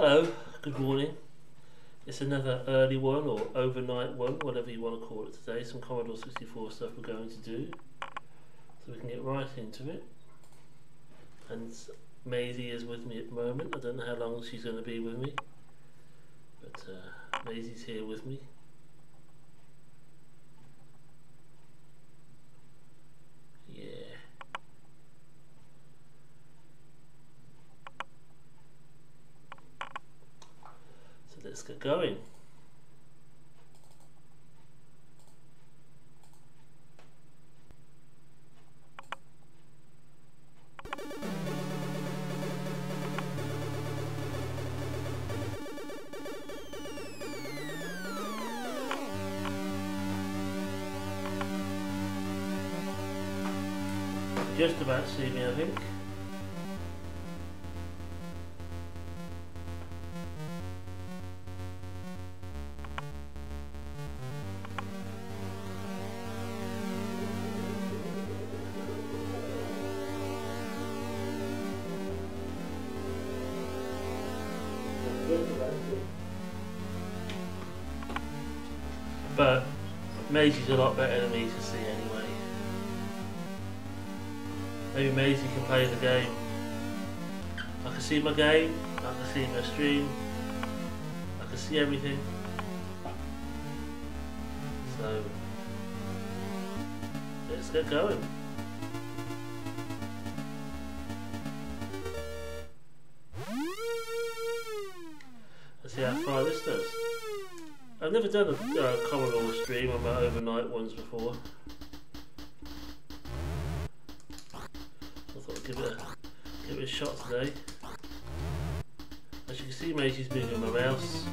Hello, good morning. It's another early one or overnight one, whatever you want to call it today. Some Commodore 64 stuff we're going to do. So we can get right into it. And Maisie is with me at the moment. I don't know how long she's going to be with me. But uh, Maisie's here with me. Yeah. So let's get going. Just about see me, I think. Maisie's a lot better than me to see anyway. Maybe Maisie can play the game. I can see my game, I can see my stream, I can see everything. So, let's get going. I've never done a uh, Commodore stream on my overnight ones before. I thought I'd give it a, give it a shot today. As you can see, Maisie's moving my mouse.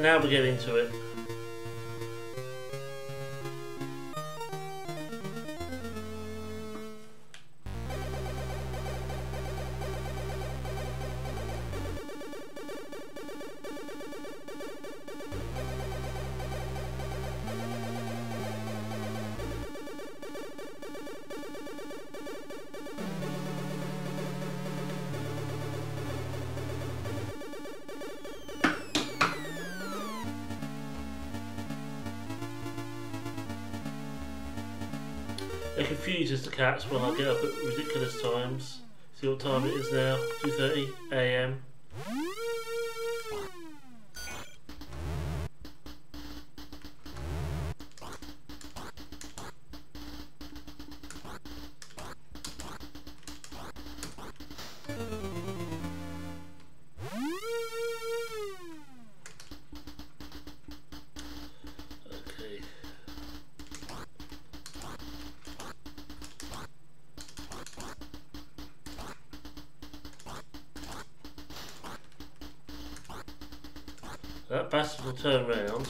Now we get into it. It the cats when I get up at ridiculous times. See what time it is now? 2:30 turn round.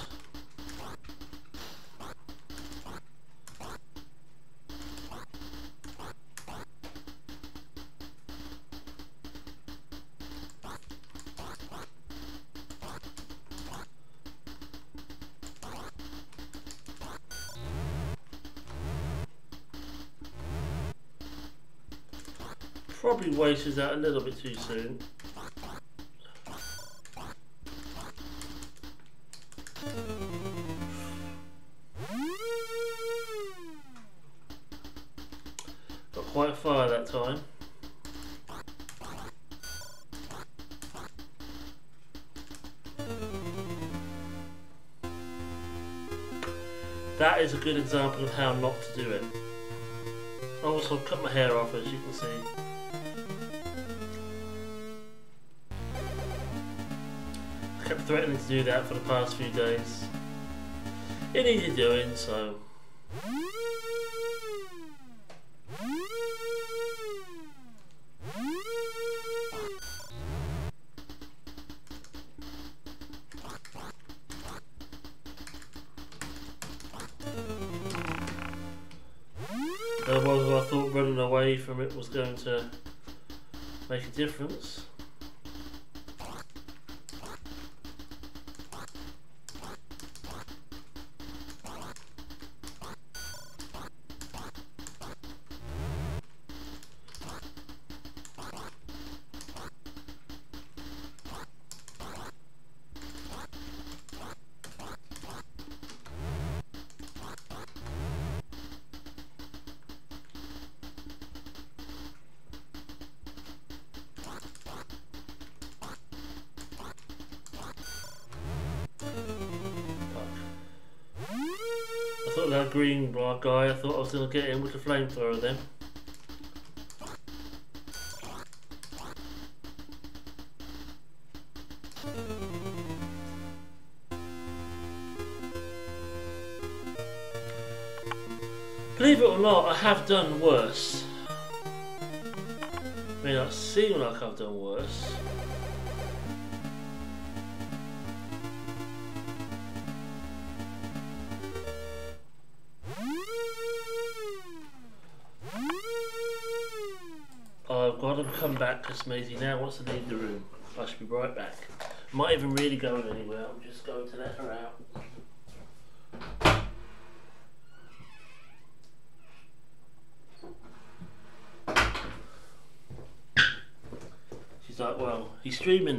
Probably wasted that a little bit too soon. Good example of how not to do it. I also cut my hair off as you can see. I kept threatening to do that for the past few days. It needed doing, so it was going to make a difference. Guy, I thought I was going to get him with the flamethrower then. Believe it or not, I have done worse. I mean, I seem like I've done worse. Come back because Maisie now wants to leave the room. I should be right back. Might even really going anywhere. I'm just going to let her out. She's like, well, he's streaming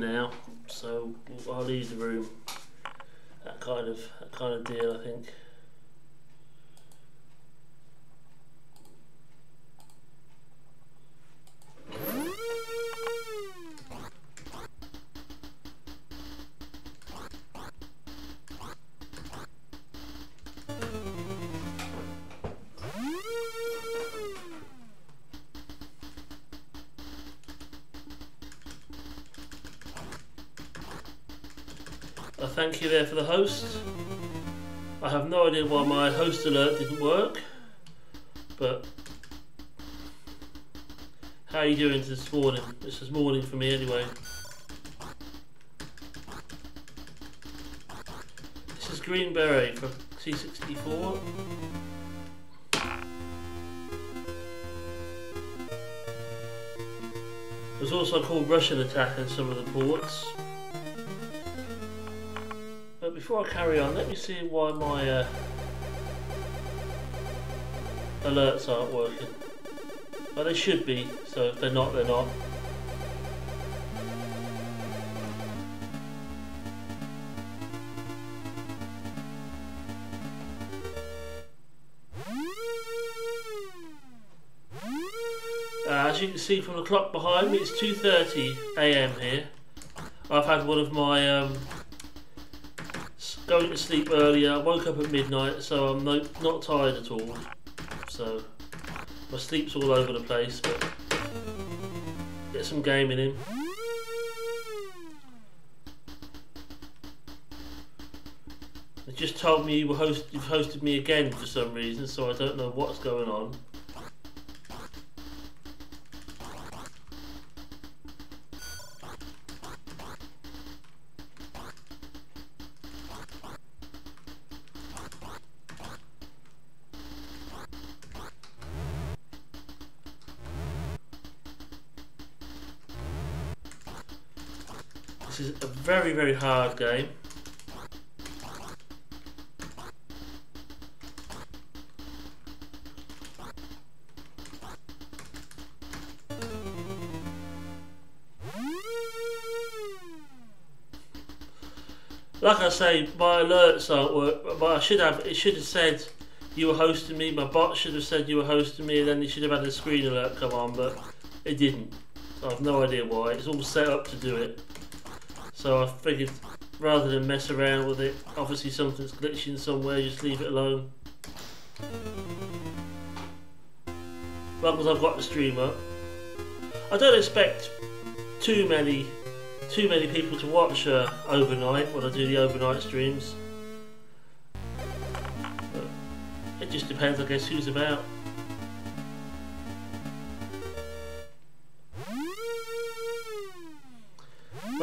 You there for the host. I have no idea why my host alert didn't work, but how are you doing this morning? This is morning for me anyway. This is Green Beret from C64. There's also a called Rush'n Attack in some of the ports. Before I carry on, let me see why my uh, alerts aren't working. Well, they should be, so if they're not, they're not. Uh, as you can see from the clock behind me, it's 2.30 a.m. here. I've had one of my um, going to sleep earlier. I woke up at midnight, so I'm no, not tired at all. So my sleep's all over the place, but get some gaming in. They just told me you host you've hosted me again for some reason, so I don't know what's going on. Is a very, very hard game. Like I say, my alerts aren't work, but I should have. It should have said you were hosting me. My bot should have said you were hosting me, and then it should have had a screen alert come on, but it didn't. I've no idea why. It's all set up to do it. So I figured rather than mess around with it, obviously something's glitching somewhere, just leave it alone. Well, because I've got the stream up. I don't expect too many too many people to watch uh, overnight when I do the overnight streams. But it just depends, I guess, who's about.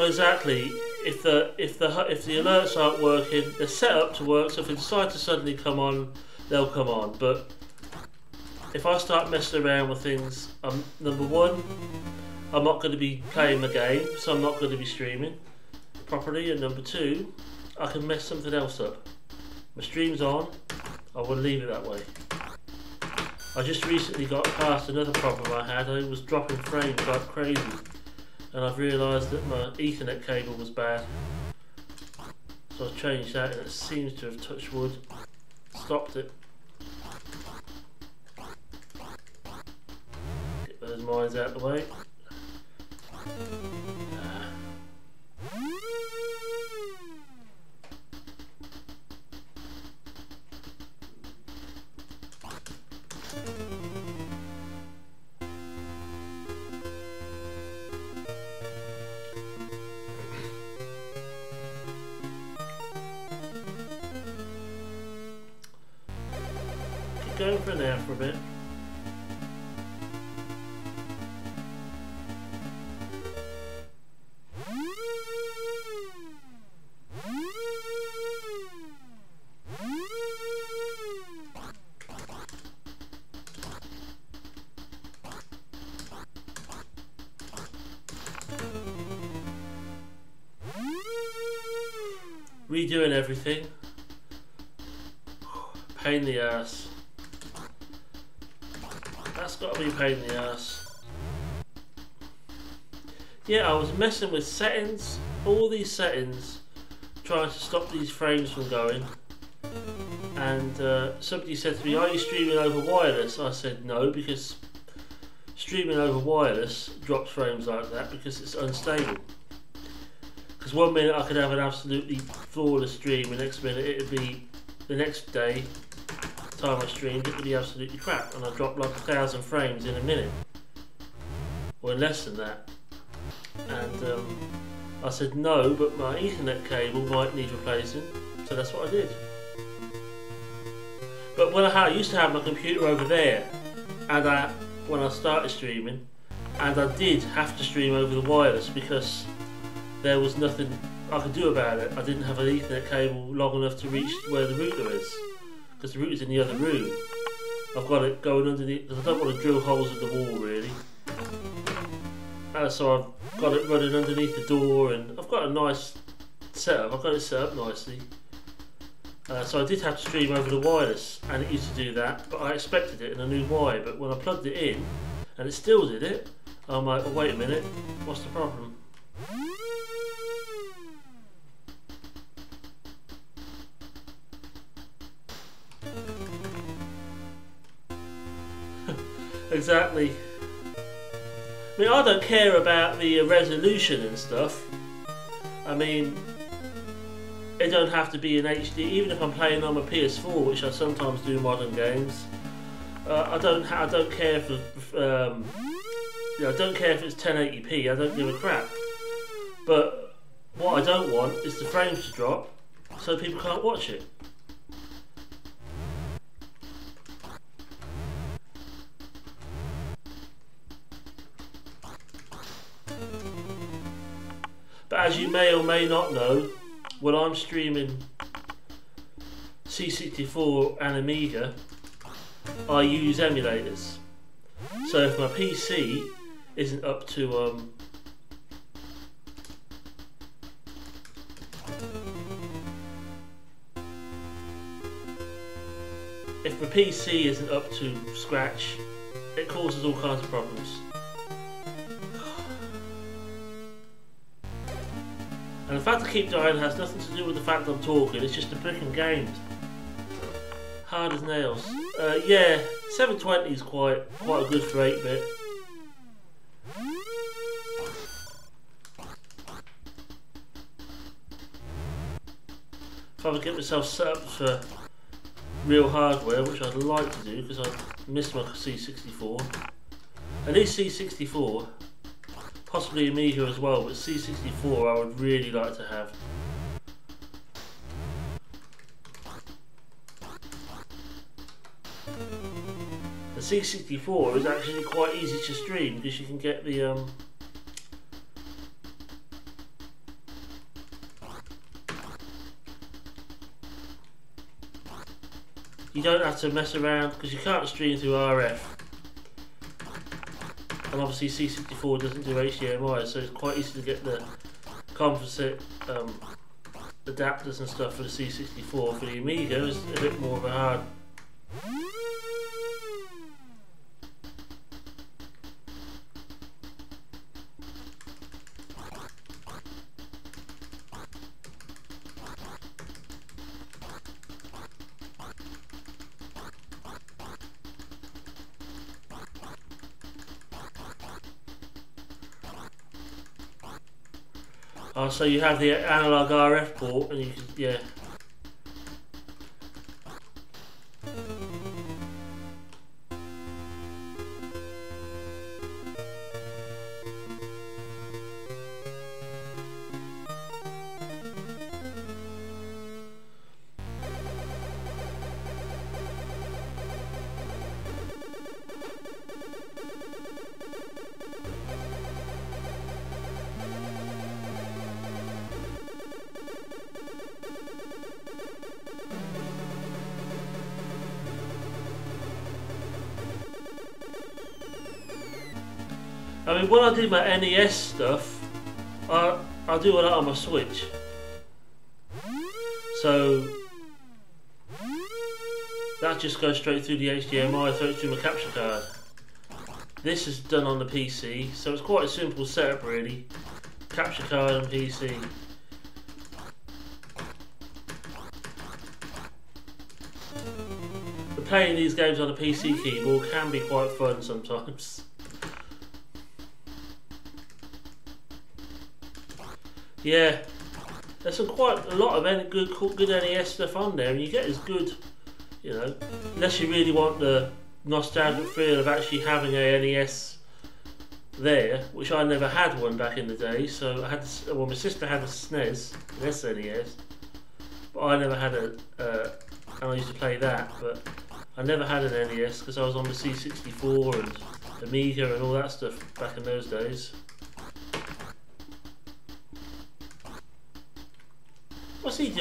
Exactly. If the if the if the alerts aren't working, they're set up to work. So if to suddenly come on, they'll come on. But if I start messing around with things, um, number one, I'm not going to be playing the game, so I'm not going to be streaming properly. And number two, I can mess something else up. My stream's on, I will leave it that way. I just recently got past another problem I had. I was dropping frames like crazy, and I've realised that my Ethernet cable was bad. So I've changed that, and it seems to have touched wood, stopped it. Get those mines out of the way. For a bit. Messing with settings, all these settings, trying to stop these frames from going. And uh, somebody said to me, are you streaming over wireless? I said no, because streaming over wireless drops frames like that because it's unstable. Because one minute I could have an absolutely flawless stream, the next minute it would be, the next day, time I streamed, it would be absolutely crap, and I dropped like a thousand frames in a minute, or less than that. And um, I said no, but my Ethernet cable might need replacing, so that's what I did. But when I, I used to have my computer over there, and I, when I started streaming, and I did have to stream over the wireless because there was nothing I could do about it. I didn't have an Ethernet cable long enough to reach where the router is because the router's in the other room. I've got it going underneath because I don't want to drill holes in the wall really. Uh, so I've got it running underneath the door and I've got a nice setup. I've got it set up nicely. Uh, so I did have to stream over the wireless and it used to do that but I expected it and I knew why but when I plugged it in and it still did it I'm like oh, wait a minute what's the problem exactly. I mean, I don't care about the resolution and stuff. I mean, it don't have to be in HD. Even if I'm playing on my PS4, which I sometimes do modern games, uh, I don't. I don't care for. Um, you know, I don't care if it's 1080p. I don't give a crap. But what I don't want is the frames to drop, so people can't watch it. As you may or may not know, when I'm streaming C64 and Amiga, I use emulators. So if my PC isn't up to um, if my PC isn't up to scratch, it causes all kinds of problems. Fact I keep dying has nothing to do with the fact I'm talking, it's just a freaking game. Hard as nails. Uh, yeah, 720 is quite quite a good for 8-bit. If I would get myself set up for real hardware, which I'd like to do because I missed my C64. At least C64 possibly Amiga as well, but C64 I would really like to have. The C64 is actually quite easy to stream because you can get the um, you don't have to mess around because you can't stream through RF. And obviously C64 doesn't do HDMI, so it's quite easy to get the composite um, adapters and stuff for the C64. For the Amiga, it's a bit more of a hard so you have the analog RF port, and you can, yeah. Do my NES stuff, I I do a lot on my Switch. So that just goes straight through the HDMI, straight through my capture card. This is done on the PC, so it's quite a simple setup really. Capture card and PC. But playing these games on a PC keyboard can be quite fun sometimes. Yeah, there's some quite a lot of good good NES stuff on there, and you get as good, you know, unless you really want the nostalgic feel of actually having a NES there, which I never had one back in the day. So I had, well, my sister had a SNES, an SNES, but I never had a, uh, and I used to play that, but I never had an NES because I was on the C64 and Amiga and all that stuff back in those days.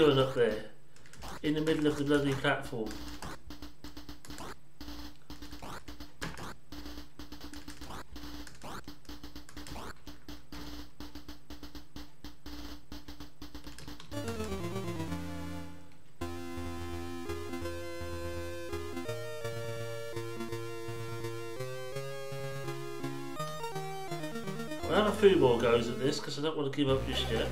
Doing up there? In the middle of the bloody platform. Have a few more goes at this because I don't want to give up just yet.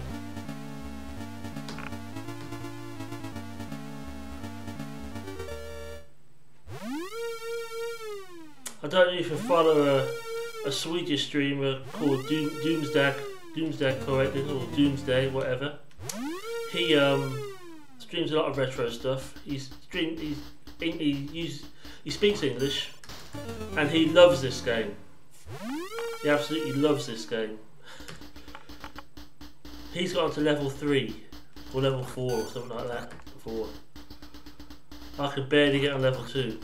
entirely if you follow a, a Swedish streamer called Doom, Doomsday, Doomsday corrected, or Doomsday, whatever. He um, streams a lot of retro stuff. He's stream, he's, he, he, use, he speaks English, and he loves this game. He absolutely loves this game. He's got to level 3, or level 4, or something like that, before. I could barely get on level 2.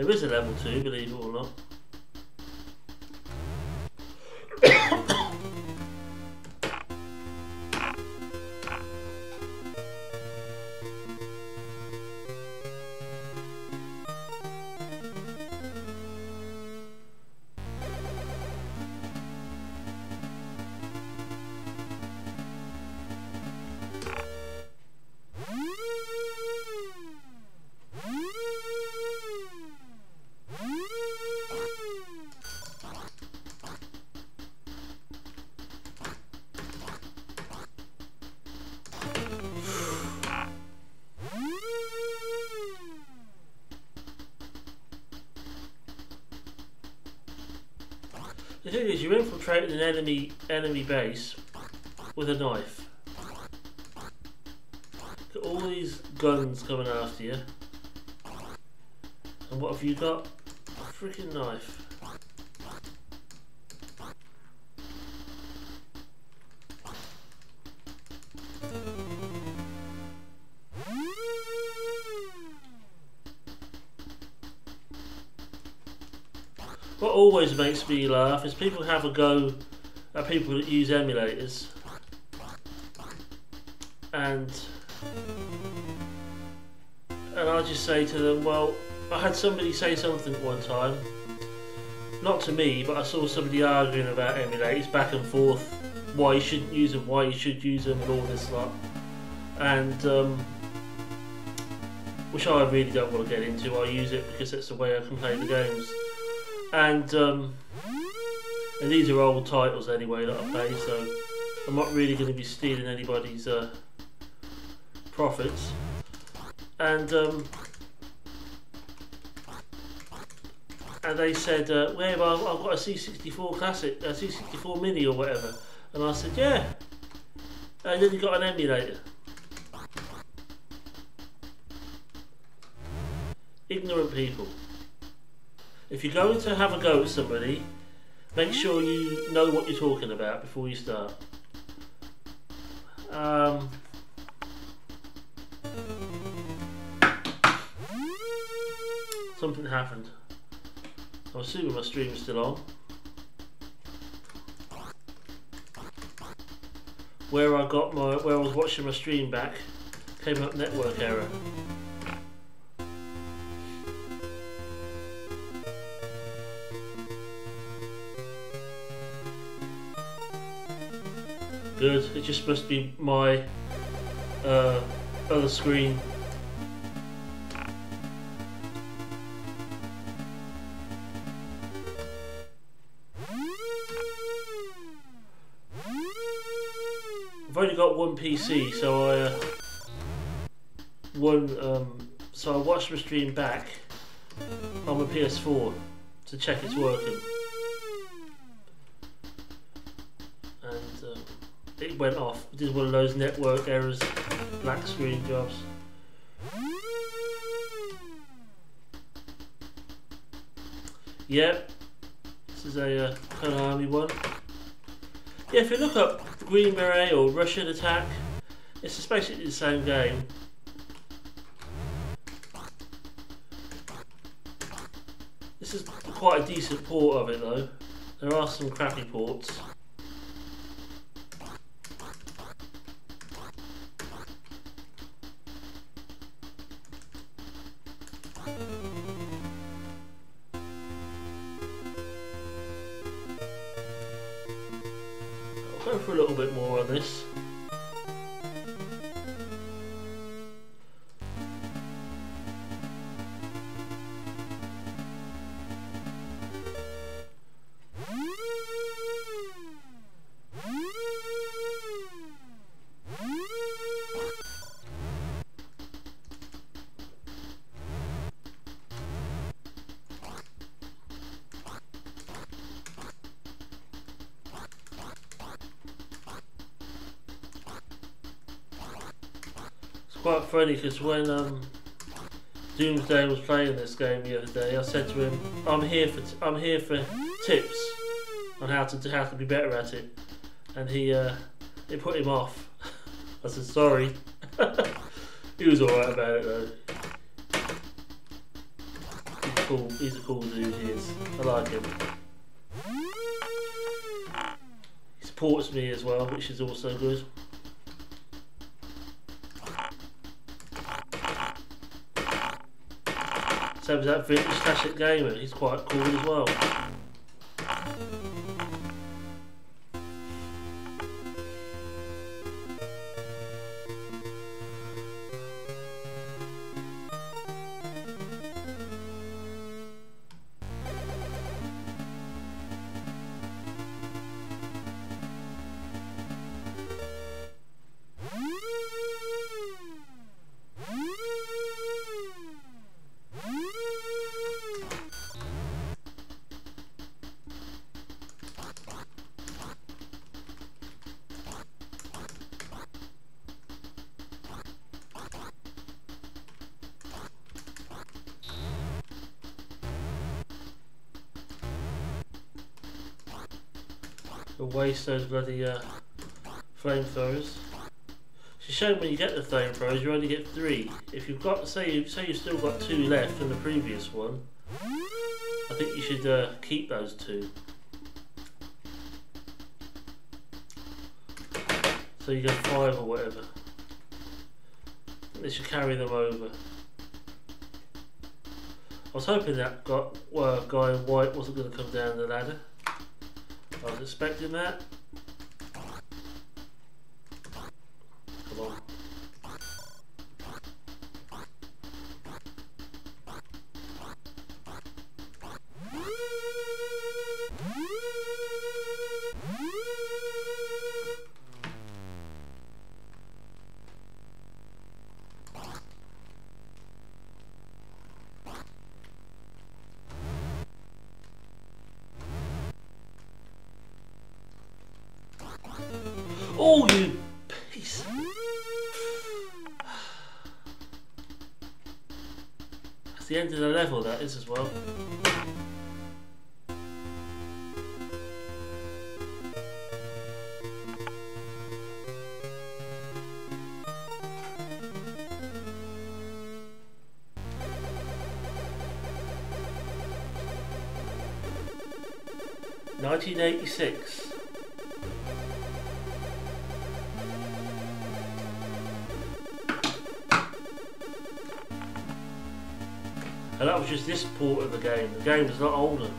E questa è la funzione di Play 1? The thing is, you infiltrate an enemy enemy base with a knife. Got all these guns coming after you. And what have you got? A freaking knife. Always makes me laugh is people have a go at people that use emulators. And and I just say to them, well, I had somebody say something one time, not to me, but I saw somebody arguing about emulators back and forth, why you shouldn't use them, why you should use them, and all this lot. And um, which I really don't want to get into. I use it because that's the way I can play the games. And um, and these are old titles anyway that I play, so I'm not really going to be stealing anybody's uh, profits. And um, and they said, uh, "Where I've, I've got a C64 Classic, a C64 Mini or whatever," and I said, "Yeah." And then you got an emulator. ignorant people. If you're going to have a go at somebody, make sure you know what you're talking about before you start. Um, something happened. I'm assuming my stream's still on. Where I got my, where I was watching my stream back, came up network error. Good, it just must be my uh, other screen. I've only got one PC, so I uh, one um, so I watched my stream back on my PS4 to check it's working. Went off. It did one of those network errors, black screen jobs. Yep, this is a uh, Konami one. Yeah, if you look up Green Beret or Rush'n Attack, it's basically the same game. This is quite a decent port of it though. There are some crappy ports. Funny because when um, Doomsday was playing this game the other day, I said to him, "I'm here for t- I'm here for tips on how to how to be better at it," and he uh, it put him off. I said, "Sorry." he was alright about it though. He's a cool. He's a cool dude. He is. I like him. He supports me as well, which is also good. Was that vintage classic gamer. He's quite cool as well. Waste those bloody uh, flamethrowers. A shame when you get the flamethrowers, you only get three. If you've got, say, you say you've still got two left from the previous one, I think you should uh, keep those two. So you get five or whatever. They should carry them over. I was hoping that got, well, guy in white wasn't going to come down the ladder. Expecting that. Is as well. Nineteen eighty six. Of the game. The game is a lot older.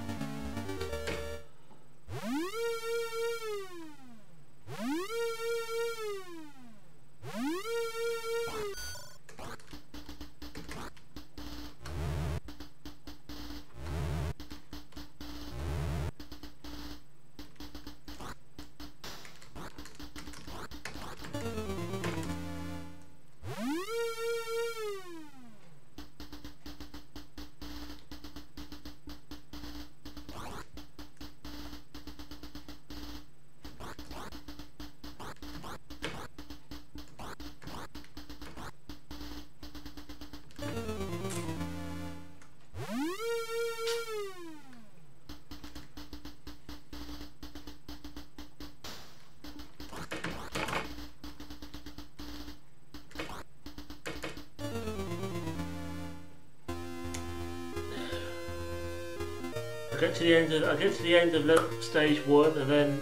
The end of I get to the end of stage one and then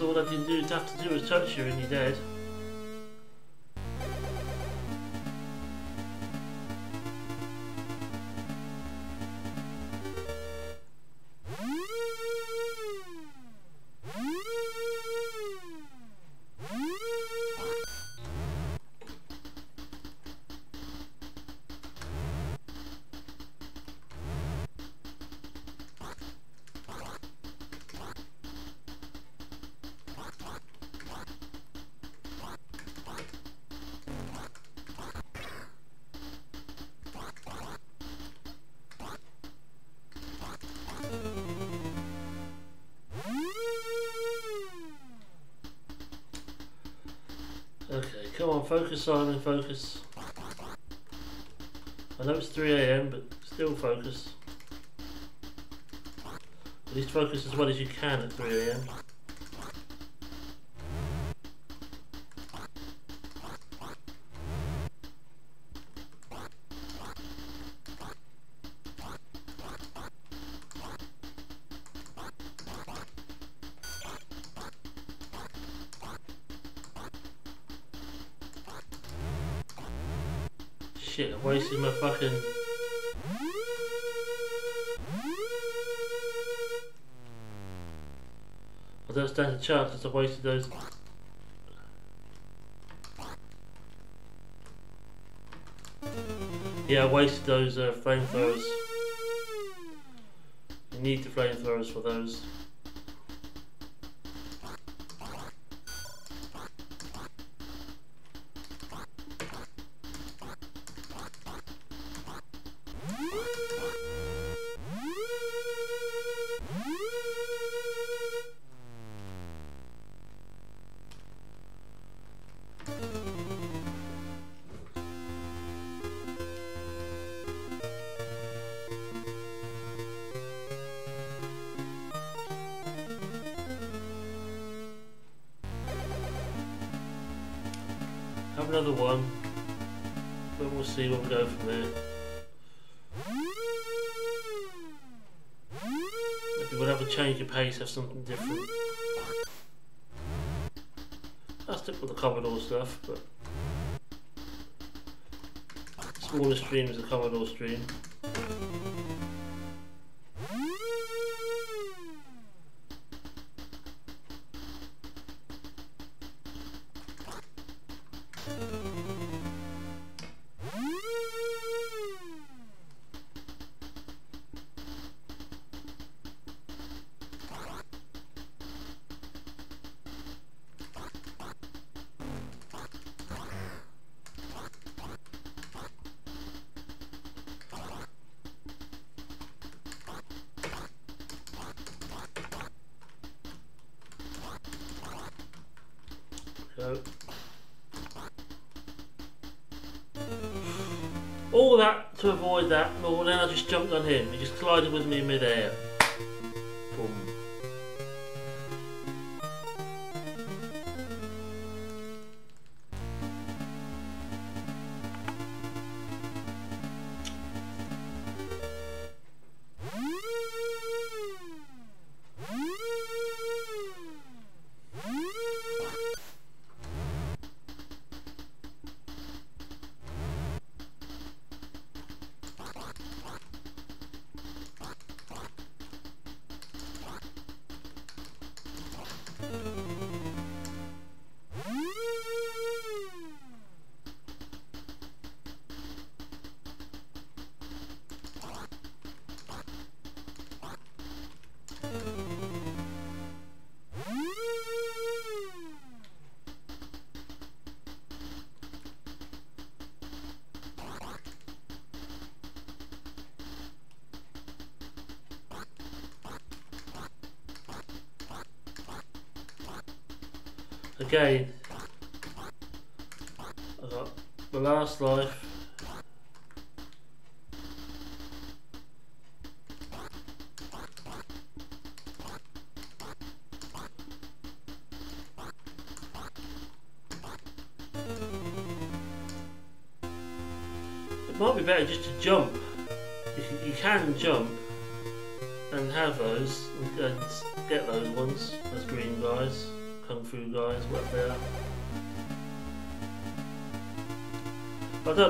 all I can do have to do is touch you and you're dead. Okay, come on, focus Simon, focus. I know it's 3am, but still focus. At least focus as well as you can at 3am. Don't a chance as I wasted those... Yeah, I wasted those uh, flamethrowers. need the flamethrowers for those. Stuff, but smaller stream is a Commodore stream. Avoid that, well then I just jumped on him. He just collided with me in midair.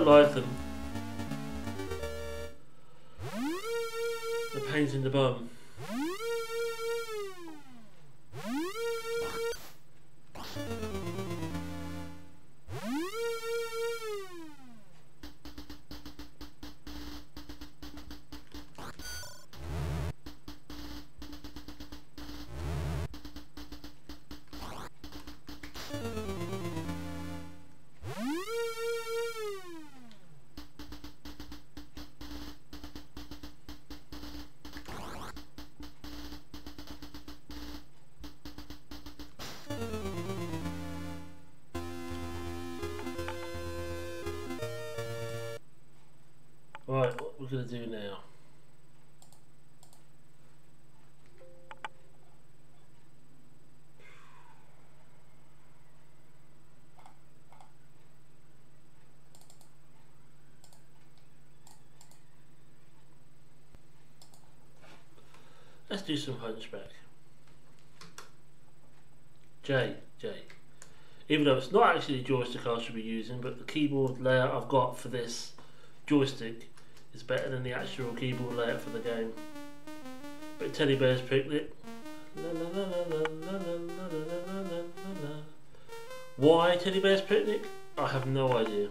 I Right, what we're going to do now. Let's do some hunchback. J, J. Even though it's not actually the joystick I should be using, but the keyboard layout I've got for this joystick is better than the actual keyboard layout for the game. But Teddy Bear's Picnic. Why Teddy Bear's Picnic? I have no idea.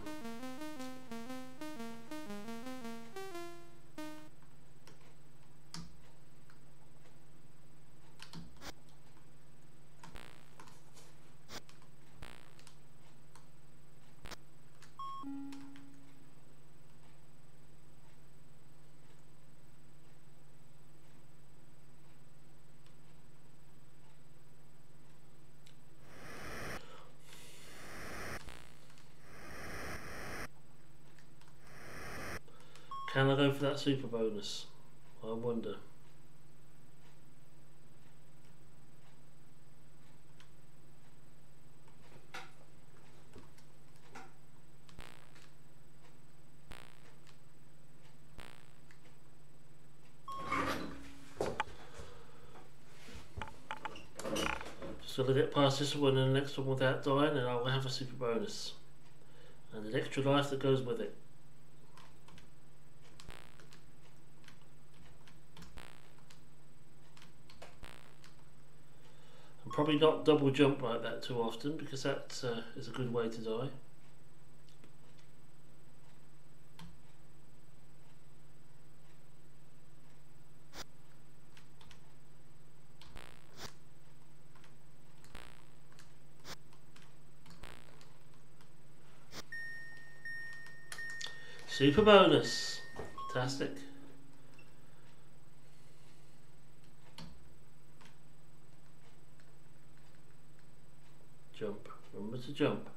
Super bonus? I wonder. So to get past this one and the next one without dying and I'll have a super bonus. And an extra life that goes with it. Probably not double jump like that too often because that uh, is a good way to die. Super bonus. Fantastic. Jump. To jump.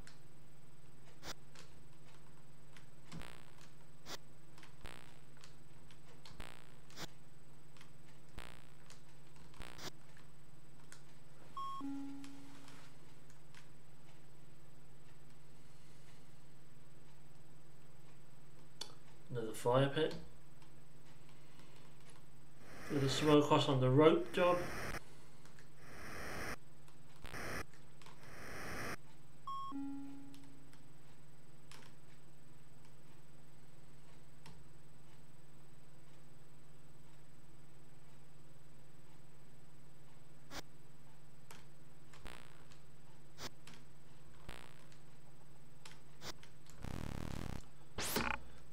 Another fire pit. With a smoke across on the rope job.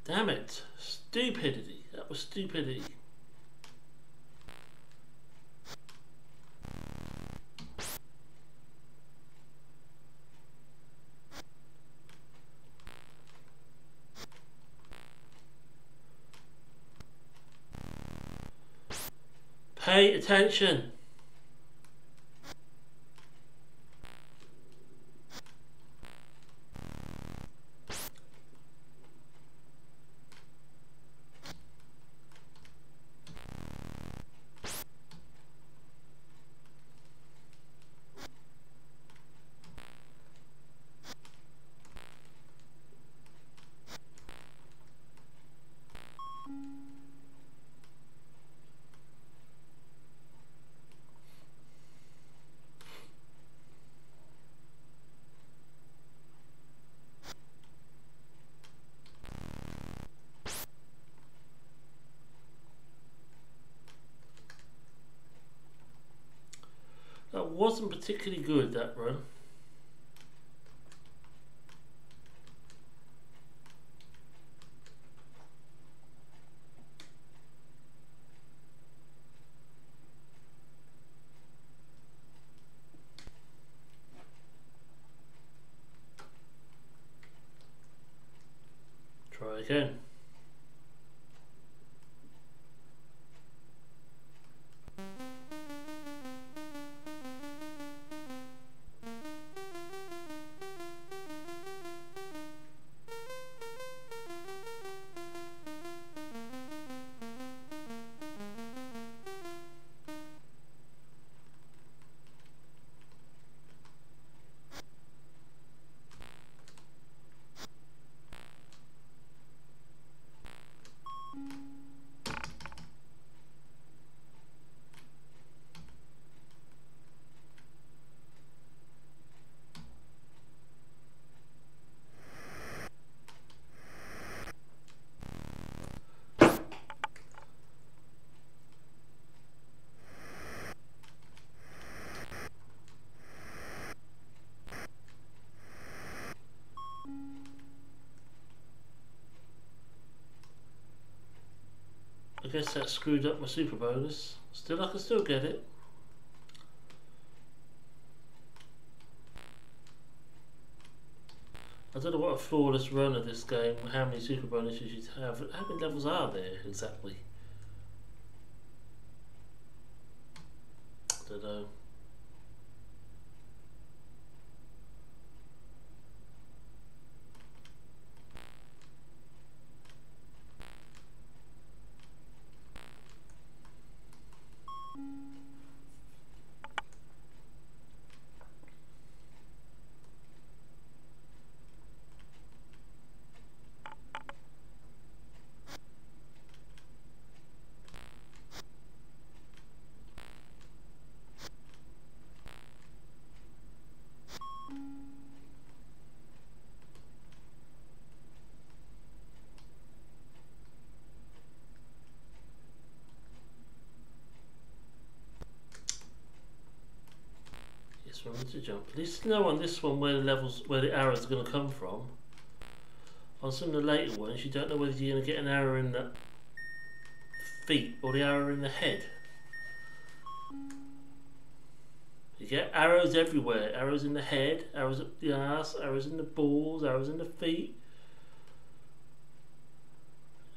Damn it. Stupidity. That was stupidity. Pay attention. That wasn't particularly good, that run. Guess that screwed up my super bonus. Still, I can still get it. I don't know what a flawless run of this game, how many super bonuses you have. How many levels are there exactly? I don't know. to jump. At least know on this one where the levels, where the arrows are going to come from. On some of the later ones, you don't know whether you're going to get an arrow in the feet or the arrow in the head. You get arrows everywhere. Arrows in the head, arrows up the ass, arrows in the balls, arrows in the feet.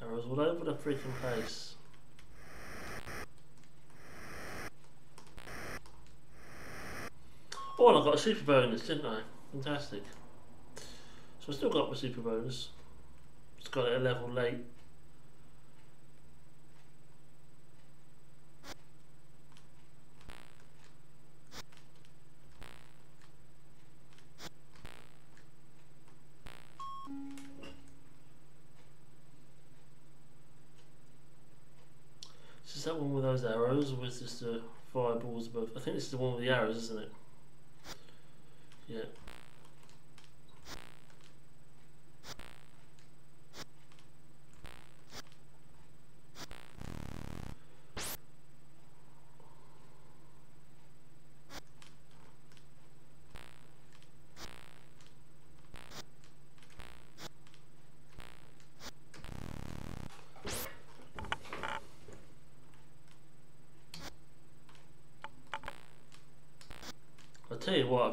Arrows all over the freaking place. Oh, and I got a super bonus, didn't I? Fantastic. So I still got my super bonus. Just got it a level late. Is that one with those arrows, or is this the fireballs above? I think this is the one with the arrows, isn't it? Yeah.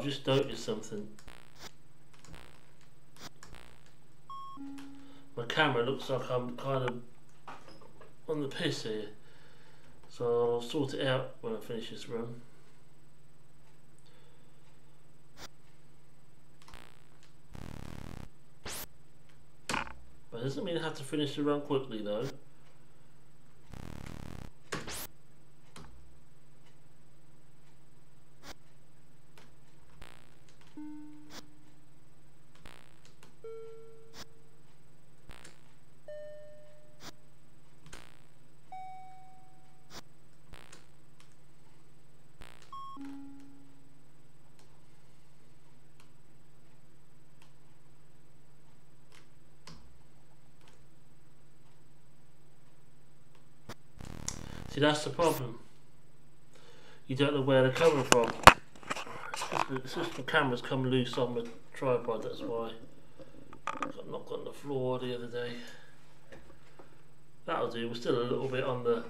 Just noticed something. My camera looks like I'm kind of on the piss here. So I'll sort it out when I finish this run. But it doesn't mean I have to finish the run quickly though. That's the problem. You don't know where they're coming from. It's just the camera's come loose on the tripod, that's why. I knocked on the floor the other day. That'll do, we're still a little bit on the...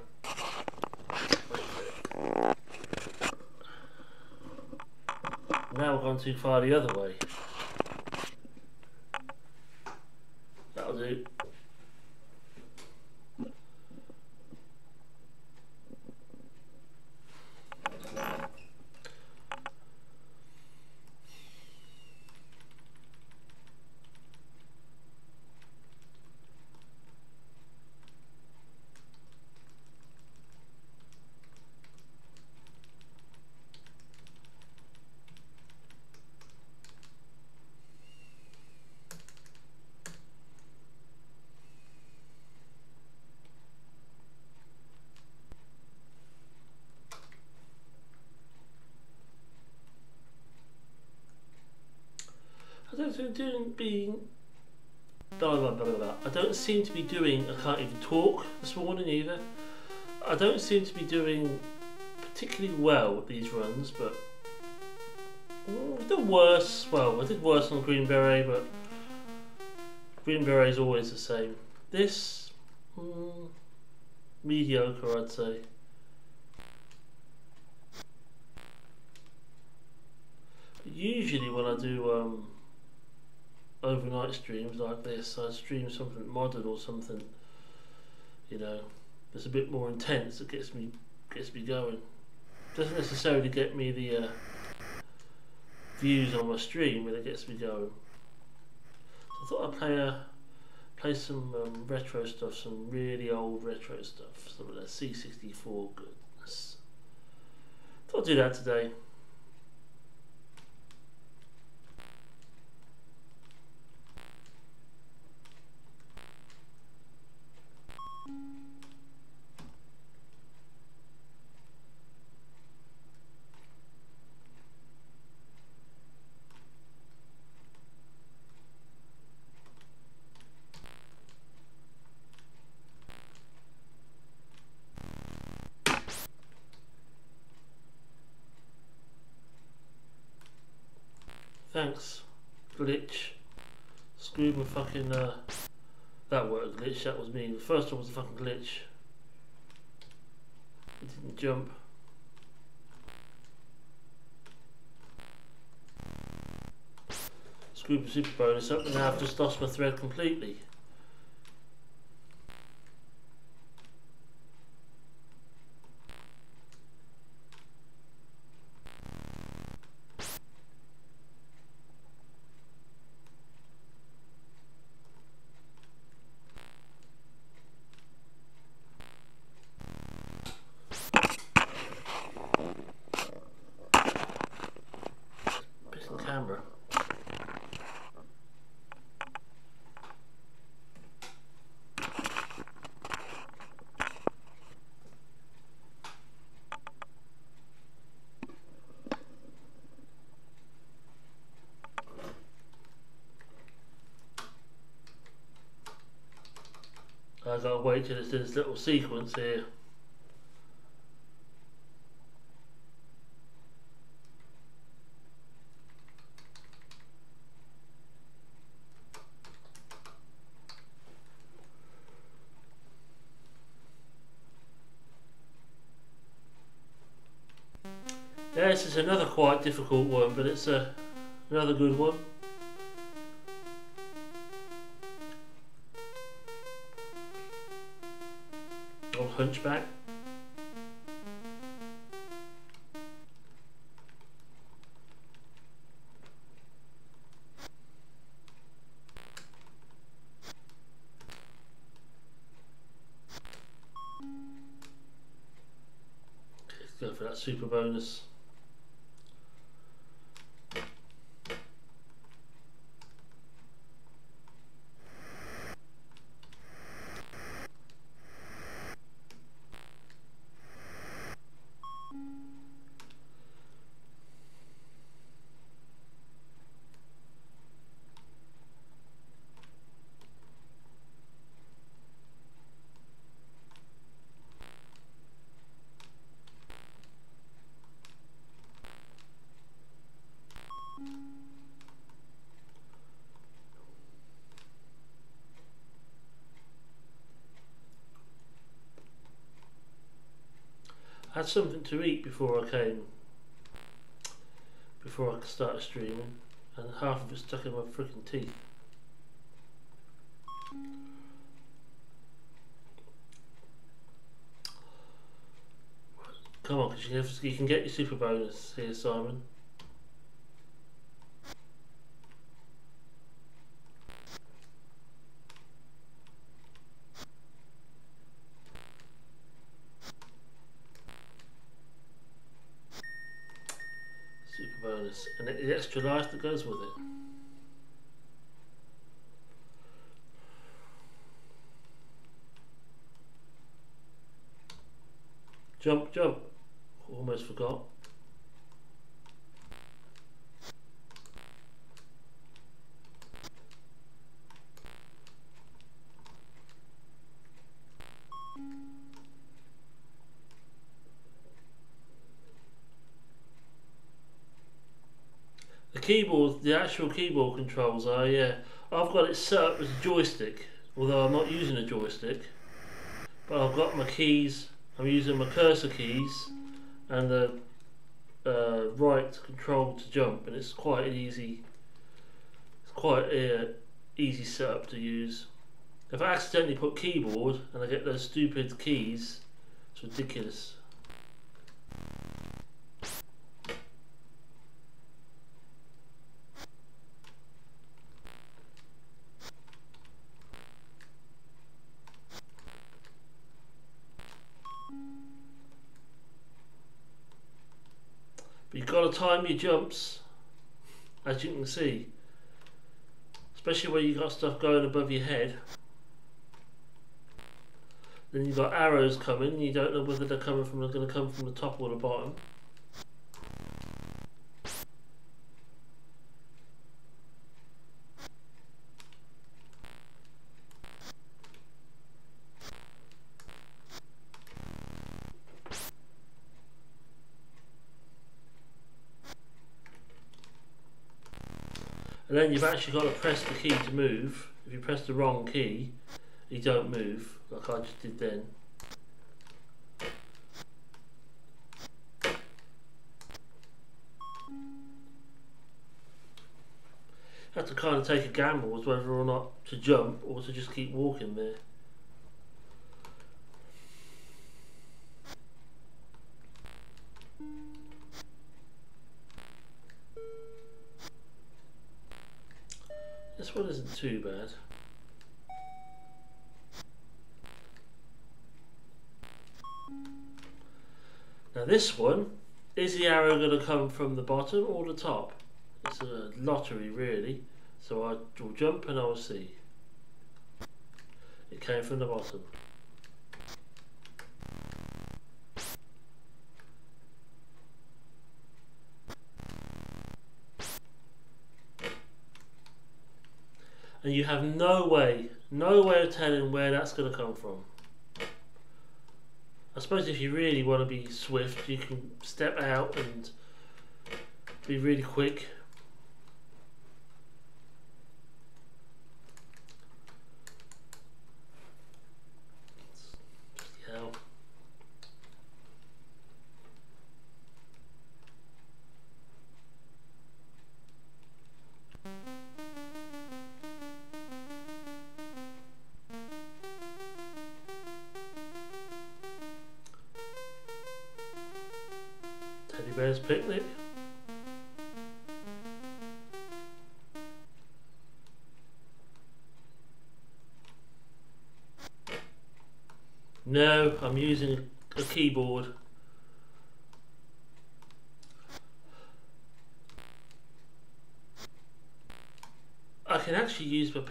Now we're gone too far the other way. That'll do. I don't seem to be. Blah, blah, blah, blah. I don't seem to be doing. I can't even talk this morning either. I don't seem to be doing particularly well with these runs, but mm, I've worse. Well, I did worse on Green Beret, but Green Beret is always the same. This mm, mediocre, I'd say. Usually, when I do um, overnight streams like this, I stream something modern or something, you know, that's a bit more intense that gets me gets me going. Doesn't necessarily get me the uh, views on my stream, but it gets me going. So I thought I'd play a play some um, retro stuff, some really old retro stuff, some of the C64 goodness. Thought I'd do that today. Fucking, uh... That worked, glitch, that was me. The first one was a fucking glitch. It didn't jump. Screw super bonus up and now I've just lost my thread completely. I gotta wait till it's this little sequence here. This is another quite difficult one, but it's a, another good one. Hunchback. Let's go for that super bonus. Had something to eat before I came, before I started streaming, and half of it stuck in my freaking teeth. Come on, because you, you can get your super bonus here, Simon. and the extra life that goes with it. Jump, jump. Almost forgot. Keyboard, the actual keyboard controls are, yeah. I've got it set up as a joystick, although I'm not using a joystick. But I've got my keys, I'm using my cursor keys and the uh, right control to jump, and it's quite an easy. It's quite uh, easy setup to use. If I accidentally put keyboard and I get those stupid keys, it's ridiculous. But your jumps, as you can see. Especially where you've got stuff going above your head. Then you've got arrows coming, you don't know whether they're coming from they're going to come from the top or the bottom. And then you've actually got to press the key to move. If you press the wrong key, you don't move, like I just did then. have to kind of take a gamble as whether or not to jump or to just keep walking there. This one, is the arrow going to come from the bottom or the top? It's a lottery really. So I will jump and I will see. It came from the bottom. And you have no way, no way of telling where that's going to come from. I suppose if you really want to be swift, you can step out and be really quick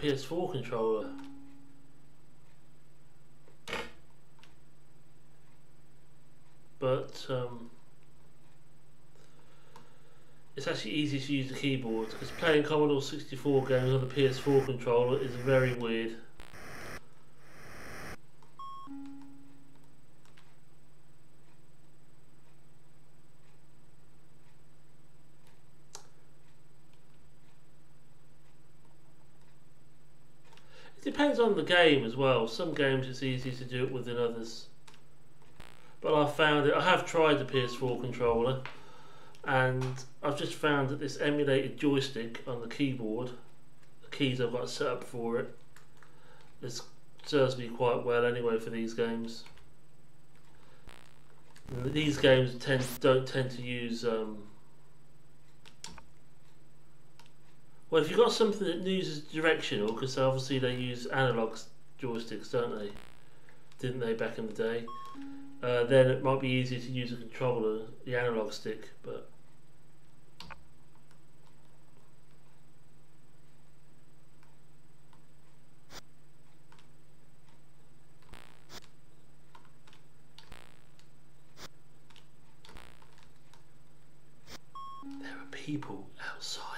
PS4 controller. But um, it's actually easy to use the keyboard because playing Commodore 64 games on the PS4 controller is very weird. It depends on the game as well. Some games it's easier to do it with than others. But I found it, I have tried the PS4 controller and I've just found that this emulated joystick on the keyboard, the keys I've got set up for it, this serves me quite well anyway for these games. These games tend don't tend to use um, well if you've got something that uses directional because obviously they use analog joysticks don't they? Didn't they back in the day? Uh, then it might be easier to use a controller the analog stick but There are people outside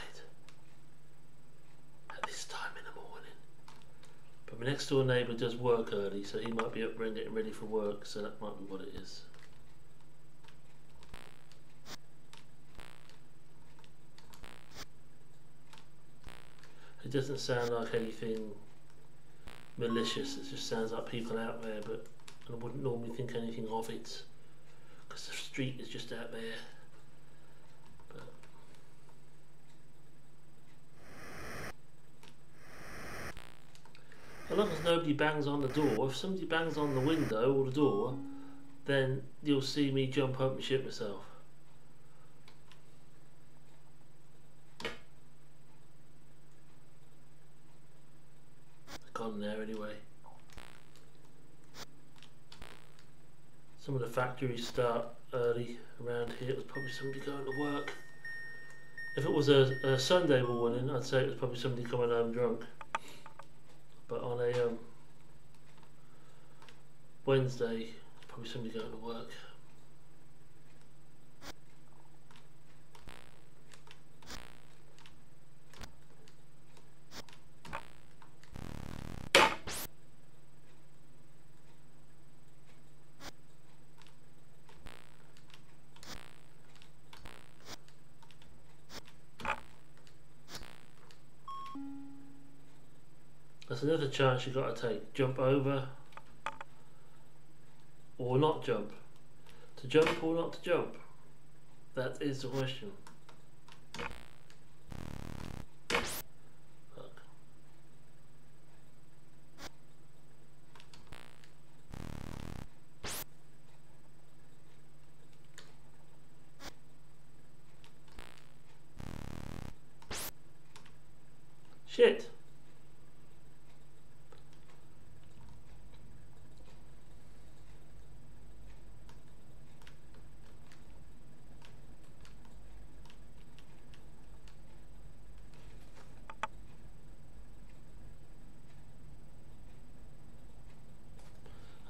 at this time in the morning. But my next door neighbour does work early, so he might be up getting ready for work, so that might be what it is. It doesn't sound like anything malicious, it just sounds like people out there, but I wouldn't normally think anything of it because the street is just out there. As long as nobody bangs on the door, if somebody bangs on the window or the door, then you'll see me jump up and shit myself. Gone there anyway. Some of the factories start early around here. It was probably somebody going to work. If it was a, a Sunday morning, I'd say it was probably somebody coming home drunk. But on a um, Wednesday, probably somebody going to work. Chance you've got to take. Jump over or not jump. To jump or not to jump? That is the question. Fuck. Shit.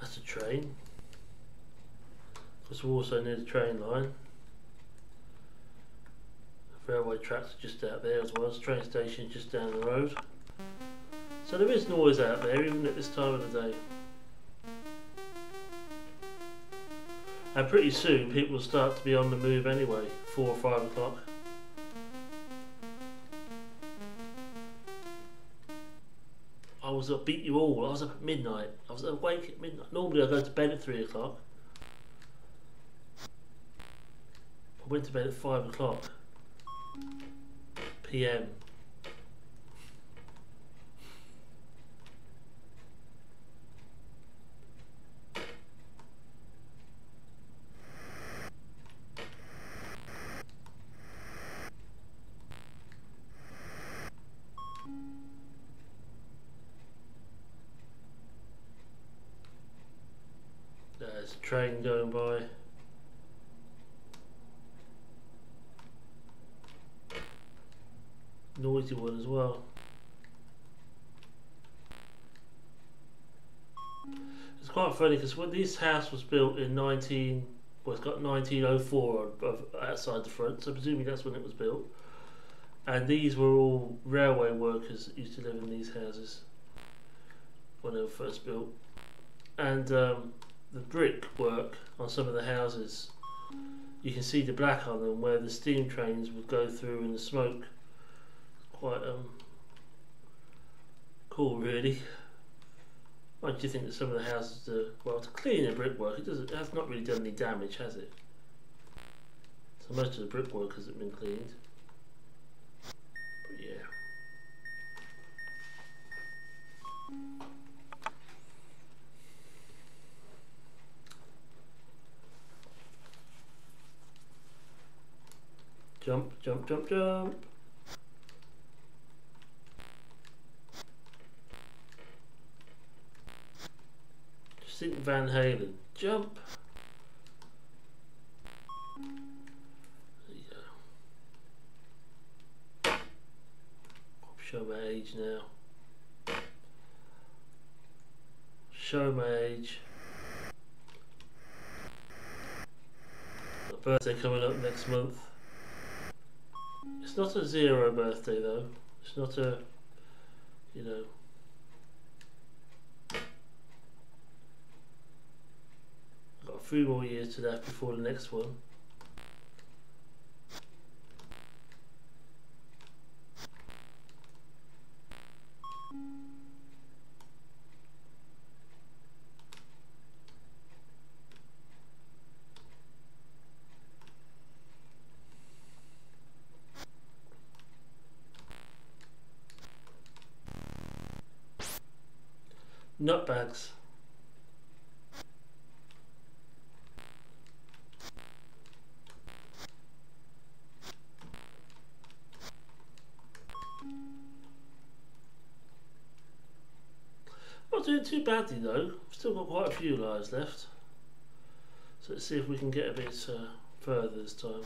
That's a train. Because we're also near the train line. Railway tracks are just out there as well as train station just down the road. So there is noise out there even at this time of the day. And pretty soon people start to be on the move anyway, four or five o'clock. I was up, beat you all. I was up at midnight. I was awake at midnight. Normally I go to bed at three o'clock. I went to bed at five o'clock p.m. There's a train going by. Noisy one as well. It's quite funny because when this house was built in 19, well, it's got 1904 outside the front, so presumably that's when it was built. And these were all railway workers that used to live in these houses when they were first built. And um, the brickwork on some of the houses, you can see the black on them where the steam trains would go through and the smoke. Quite um, cool, really. Why do you think that some of the houses, are, well, to clean the brickwork, it doesn't, it has not really done any damage, has it? So most of the brickwork hasn't been cleaned. But yeah. Jump, jump, jump, jump. Think Van Halen. Jump. Show my age now. Show my age. My birthday coming up next month. It's not a zero birthday though. It's not a, you know. Few more years to that before the next one. Nutbags. Not doing too badly though. Still got quite a few lives left. So let's see if we can get a bit uh, further this time.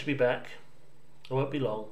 Should be back. I won't be long.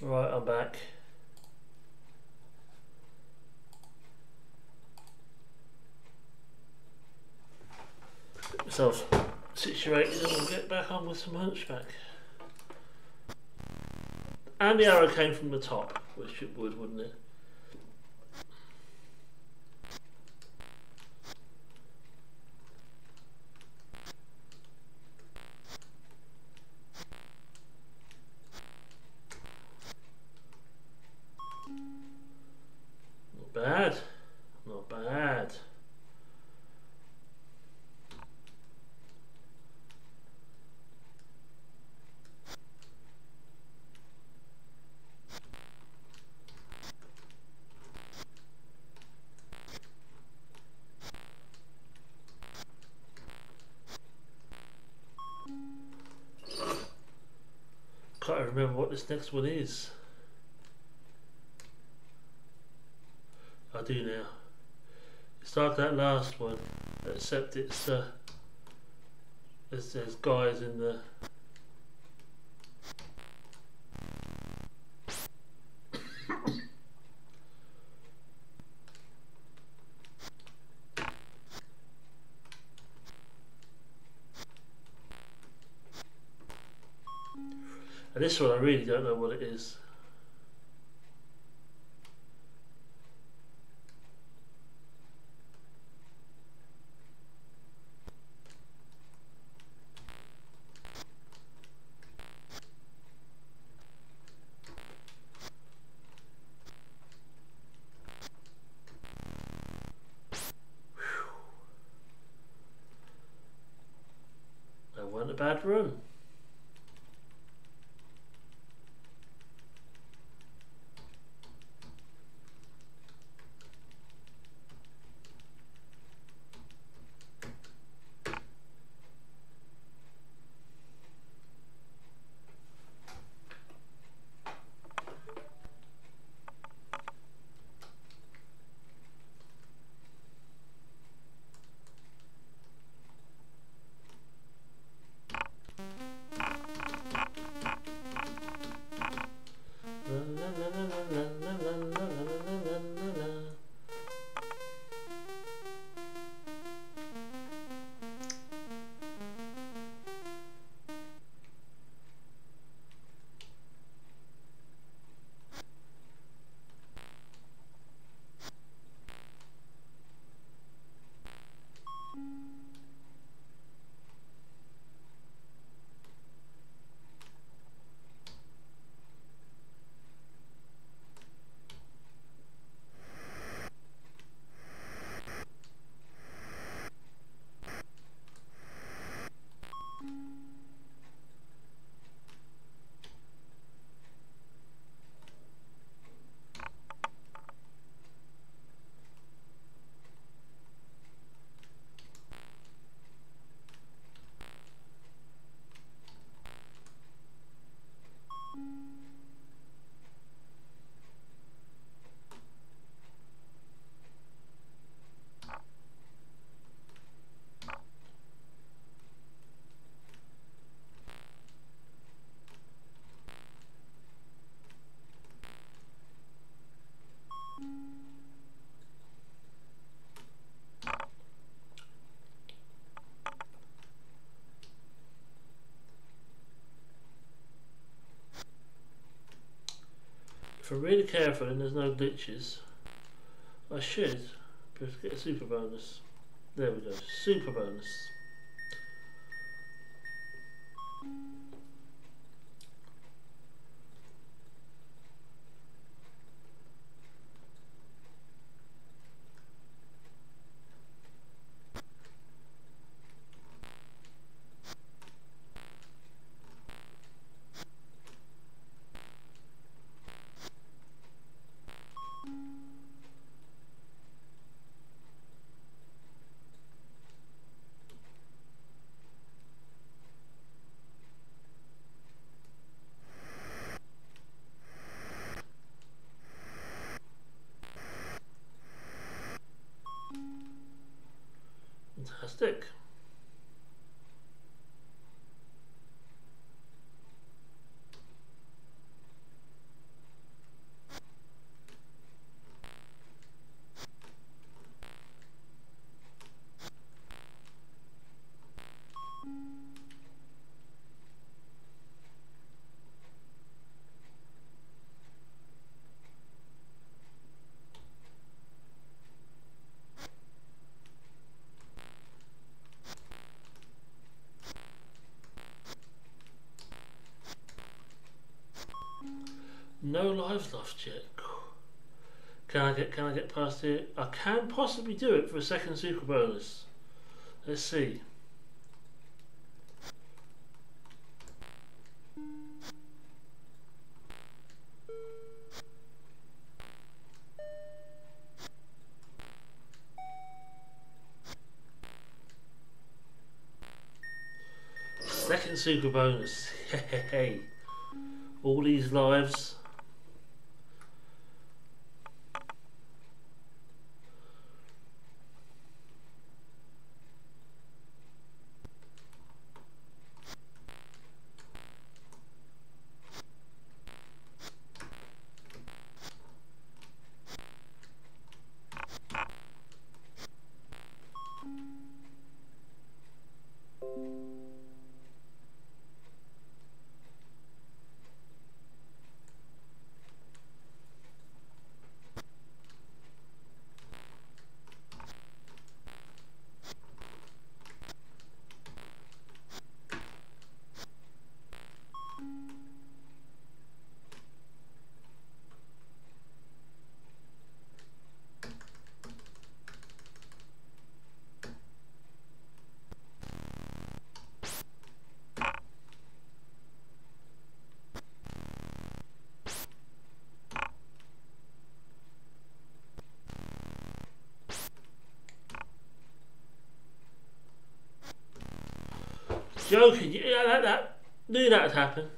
Right, I'm back. Myself situated and we'll get back on with some hunchback. And the arrow came from the top, which it would, wouldn't it? This next one is. I do now. It's like that last one, except it's uh, there's, there's guys in the don't know what it is. Whew. I want a bad room. If I'm really careful and there's no glitches, I should be able to get a super bonus. There we go, super bonus. Fantastic. No lives left yet. Can I get can I get past it? I can possibly do it for a second super bonus. Let's see. Second super bonus. Hey, all these lives. Joking, yeah, that, that, knew that would happen.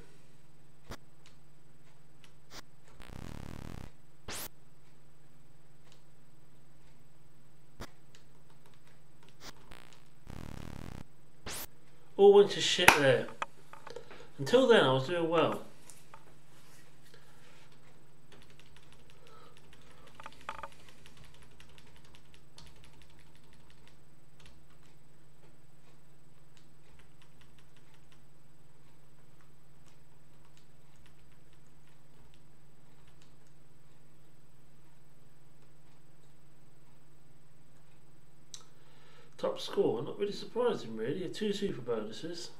All went to shit there. Until then, I was doing well. Score, not really surprising really, two super bonuses.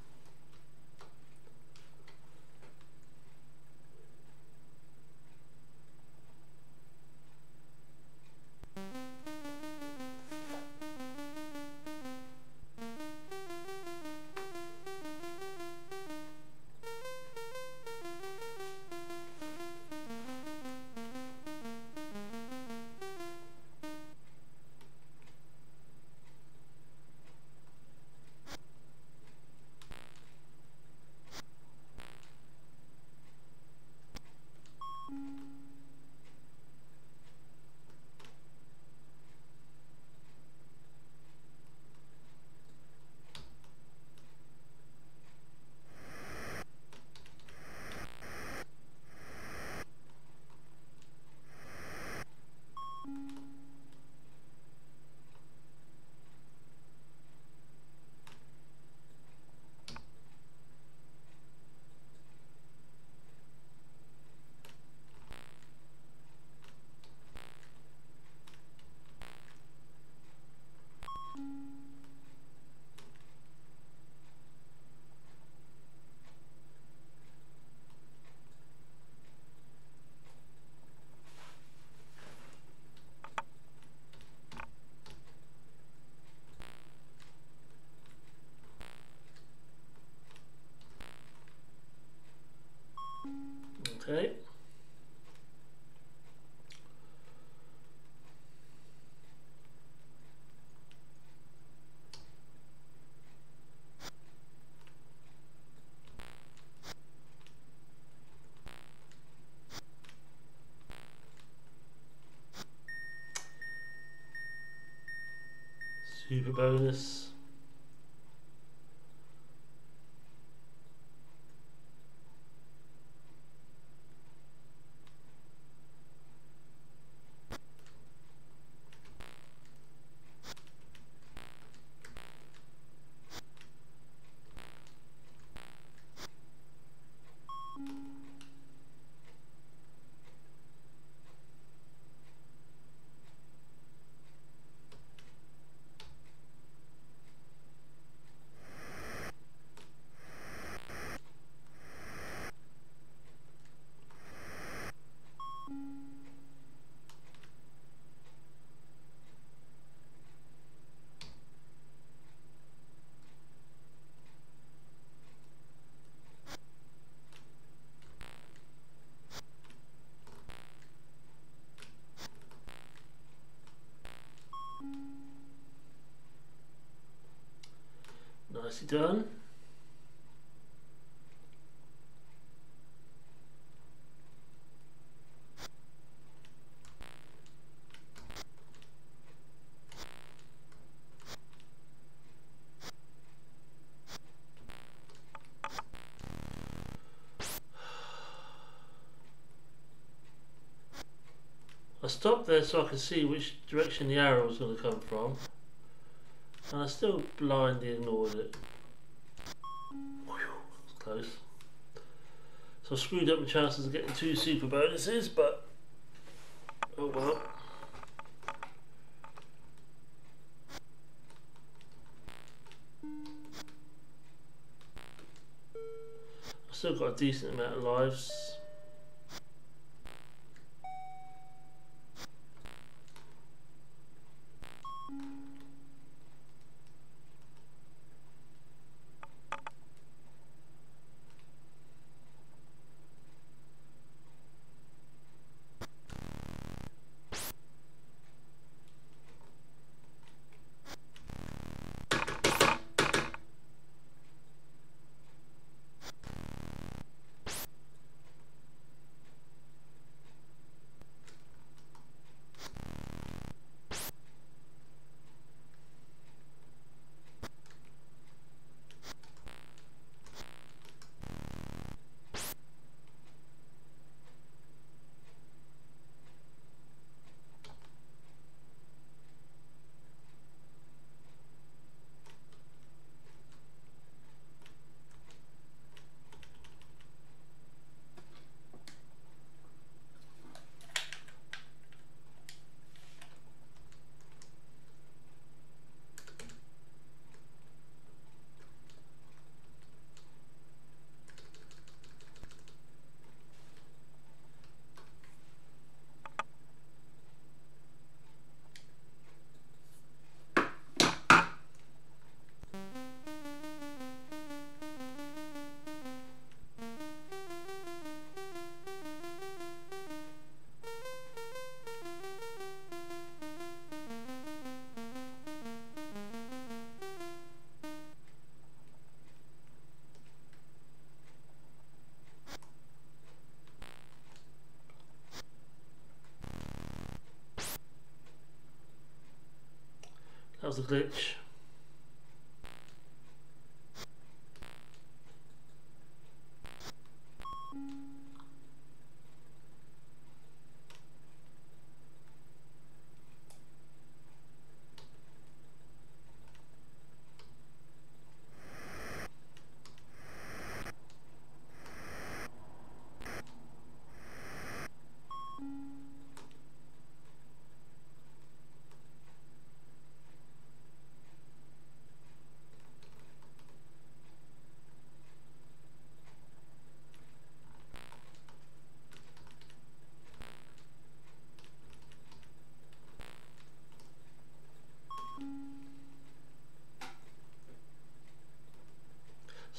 Bonus. Done. I stopped there so I could see which direction the arrow was going to come from. And I still blindly ignored it. Close. So I screwed up my chances of getting two super bonuses, but oh well. I've still got a decent amount of lives. Was a glitch.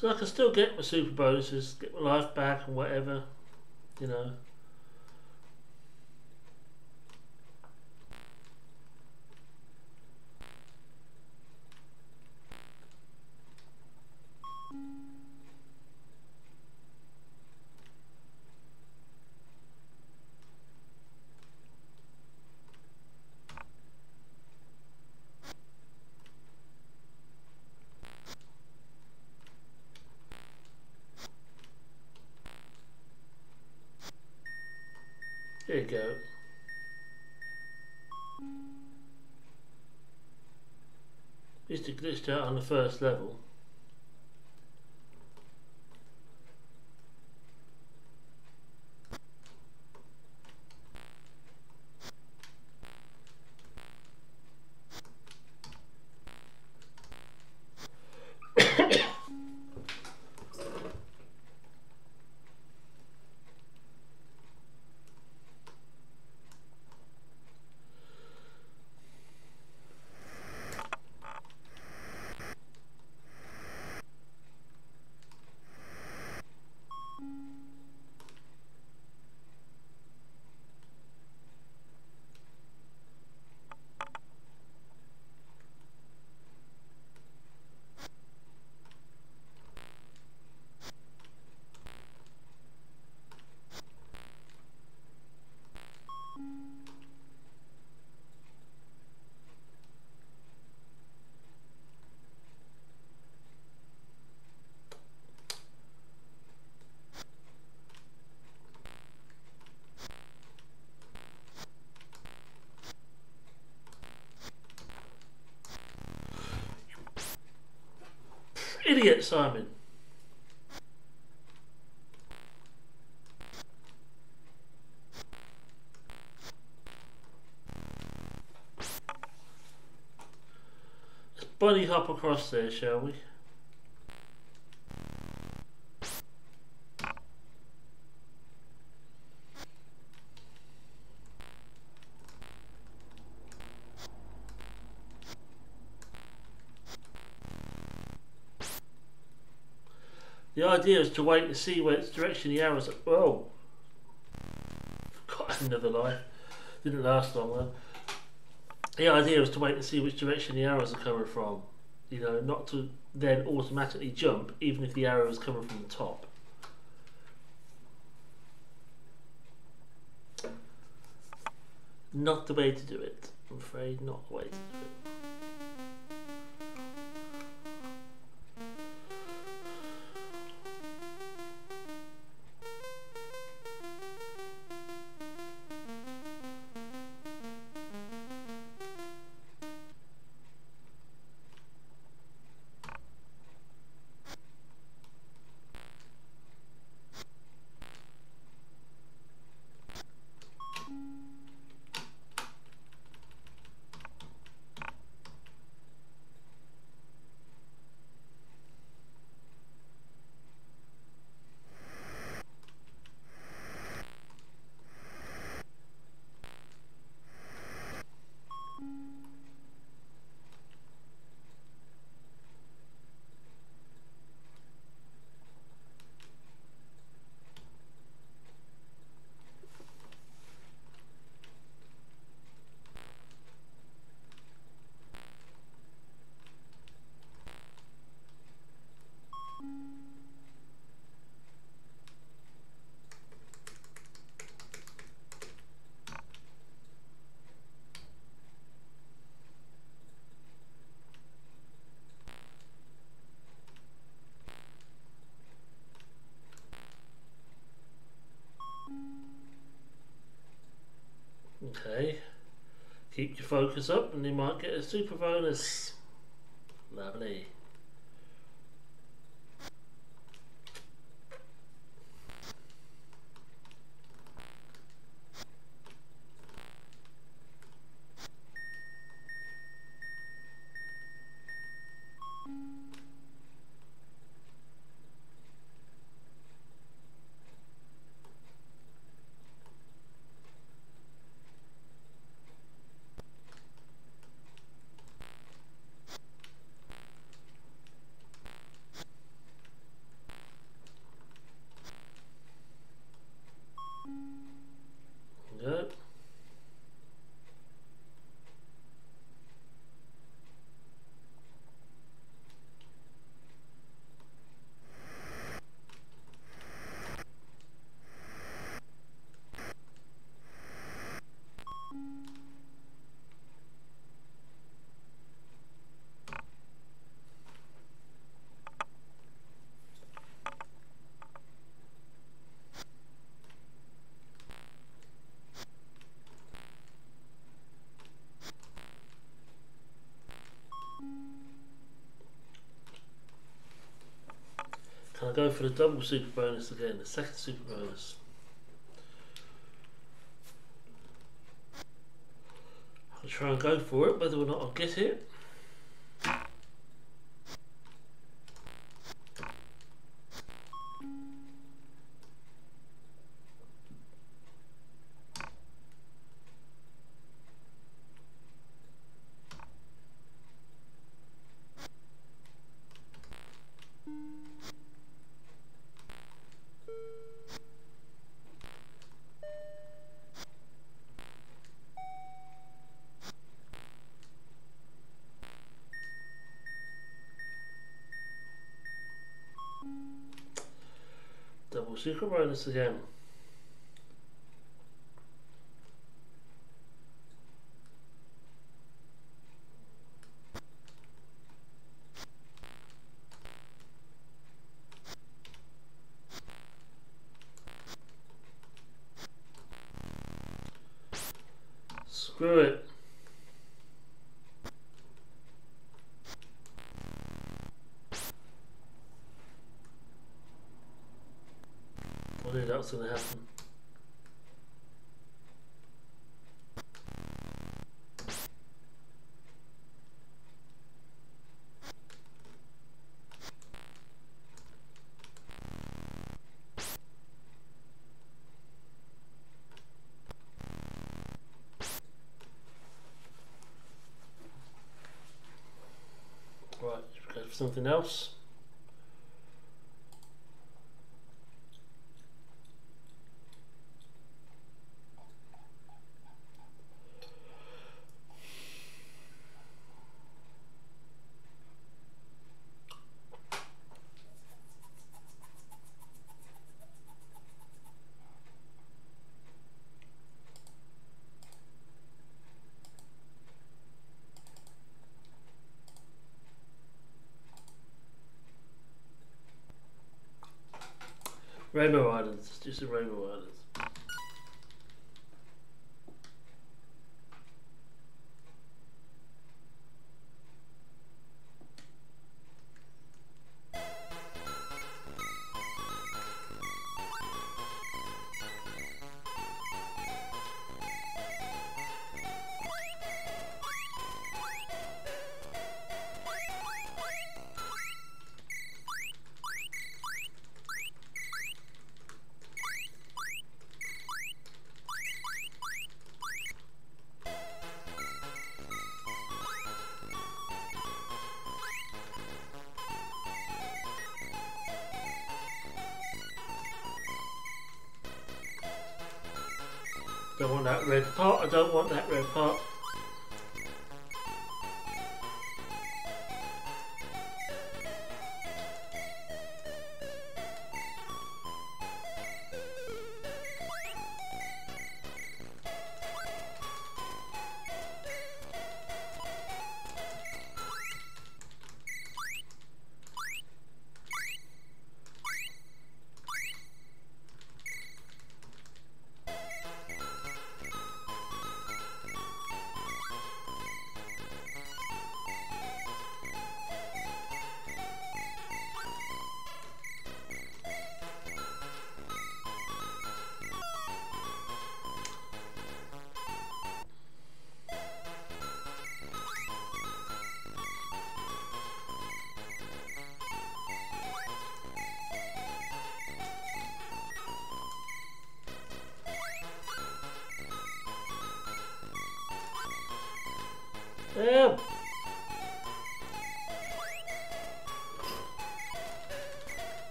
So I can still get my super bonuses, get my life back and whatever, you know. There you go. Used to glitched out on the first level. Idiot, Simon. Let's bunny hop across there, shall we? Idea is to wait and see which direction the arrows are. Oh! Got another life. Didn't last long though. The idea is to wait and see which direction the arrows are coming from. You know, not to then automatically jump, even if the arrow is coming from the top. Not the way to do it. I'm afraid not the way to do it. Okay. Keep your focus up and you might get a super bonus. Lovely. Go. Can I go for the double super bonus again? The second super bonus. I'll try and go for it, whether or not I'll get it. Double super bonus again. Screw it. Was going to happen. Right, go for something else? Rainbow Islands, just a Rainbow Islands. Want that red part, I don't want that red part.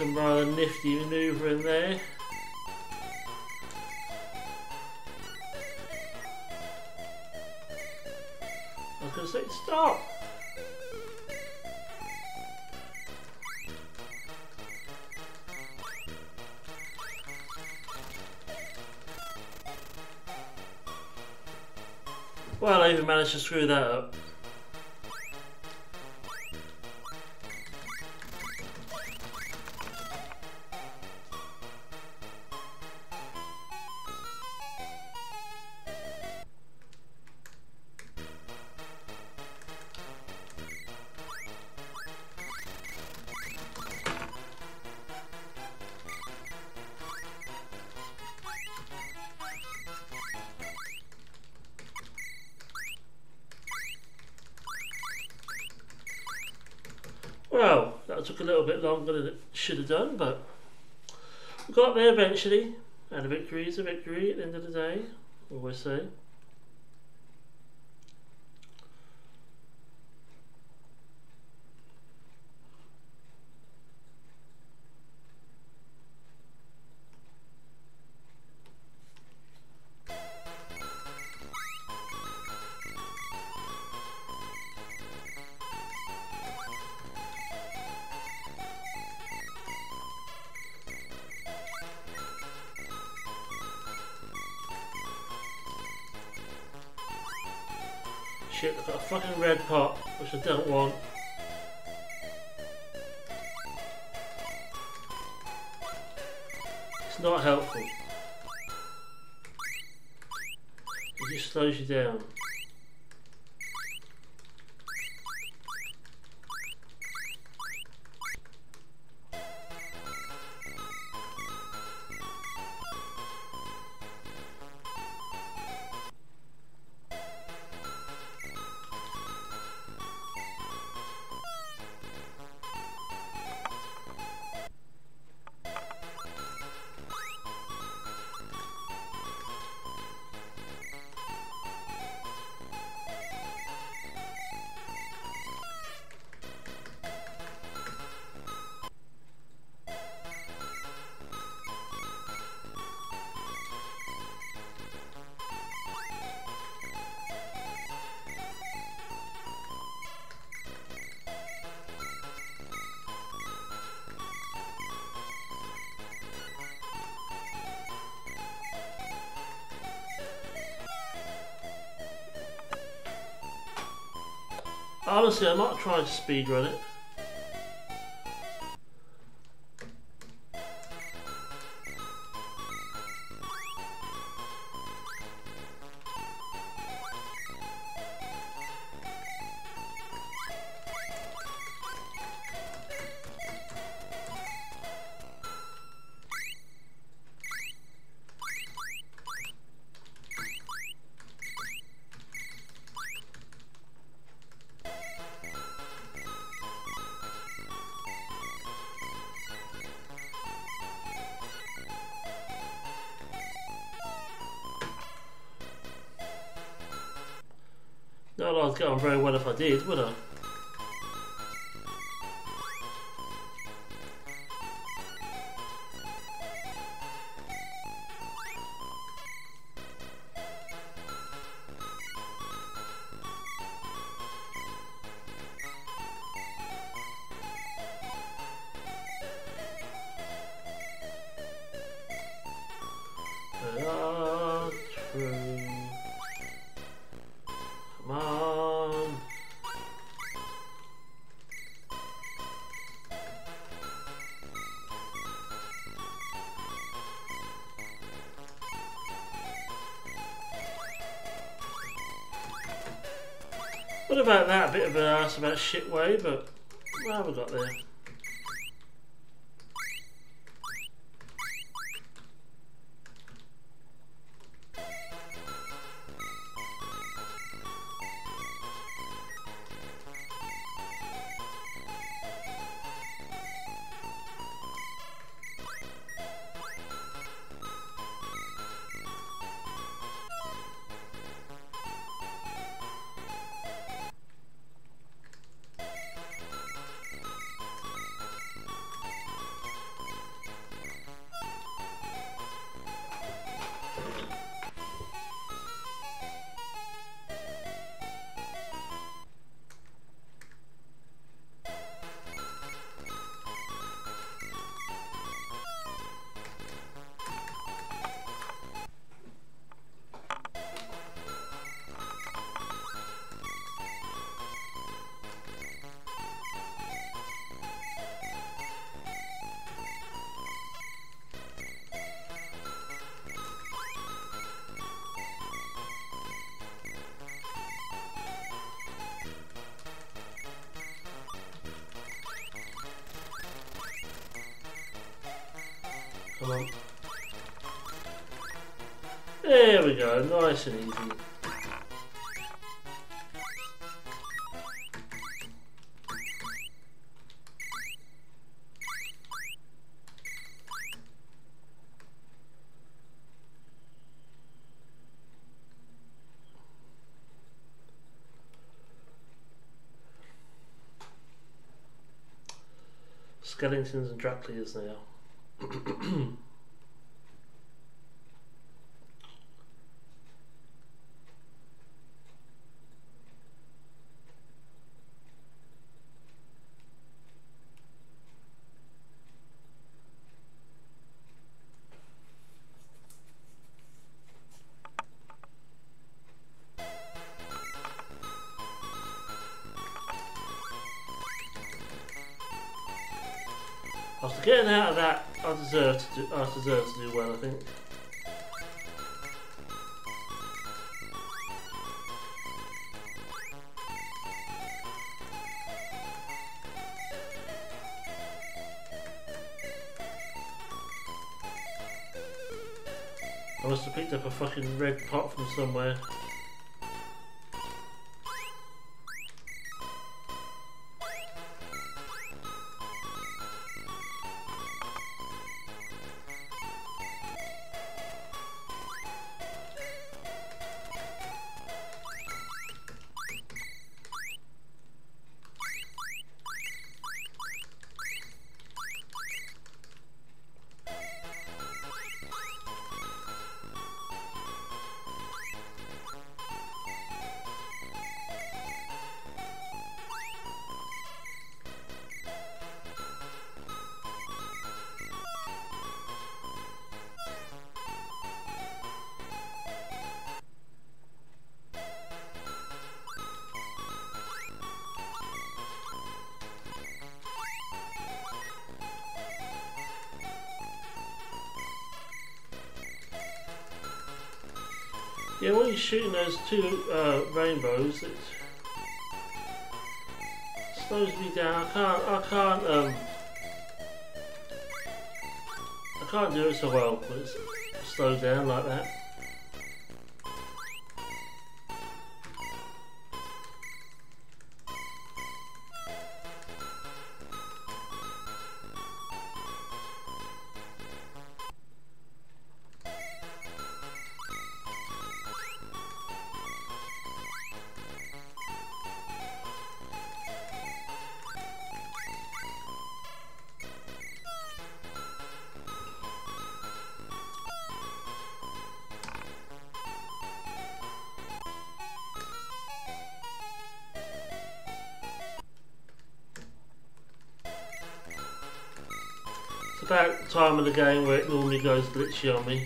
Some rather nifty manoeuvre in there. I was going to say stop! Well, I even managed to screw that up. Well, that took a little bit longer than it should have done, but we got there eventually. And a victory is a victory at the end of the day, always say. Honestly, I might try to speedrun it. Like I was going very well if I did, would I? Bit of an ass about shit way, but have we got there? Nice and easy. Skeletons and Dracula's now. red pot from somewhere. Shooting those two uh, rainbows, it slows me down. I can't, I can't, um, I can't do it so well when it's slowed down like that. Time of the game where it normally goes glitchy on me.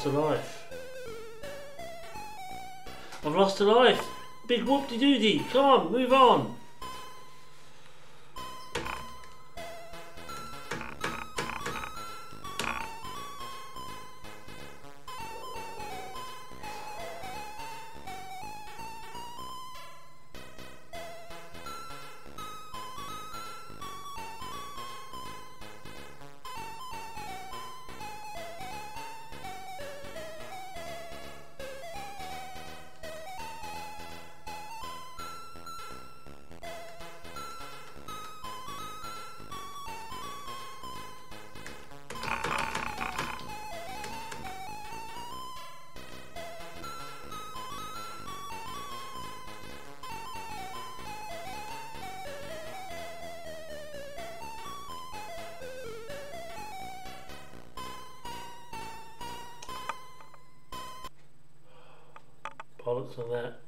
Lost a life. I've lost a life. Big whoop-de-doody. Come on, move on. On that.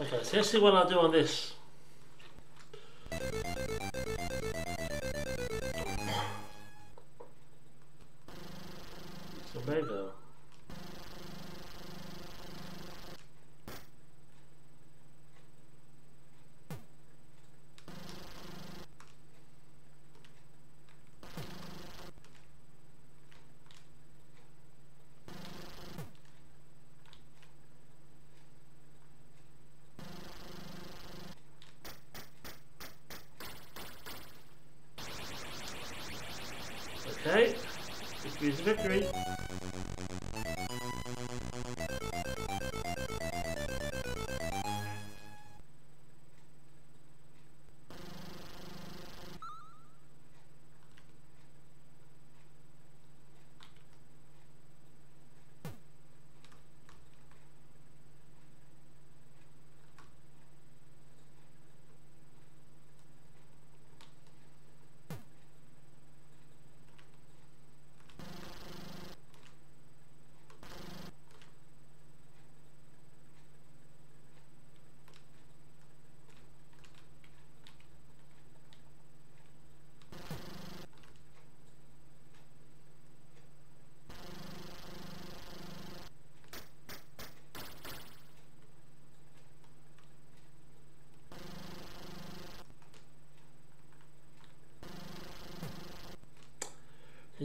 Okay, so let's see what I'll do on this.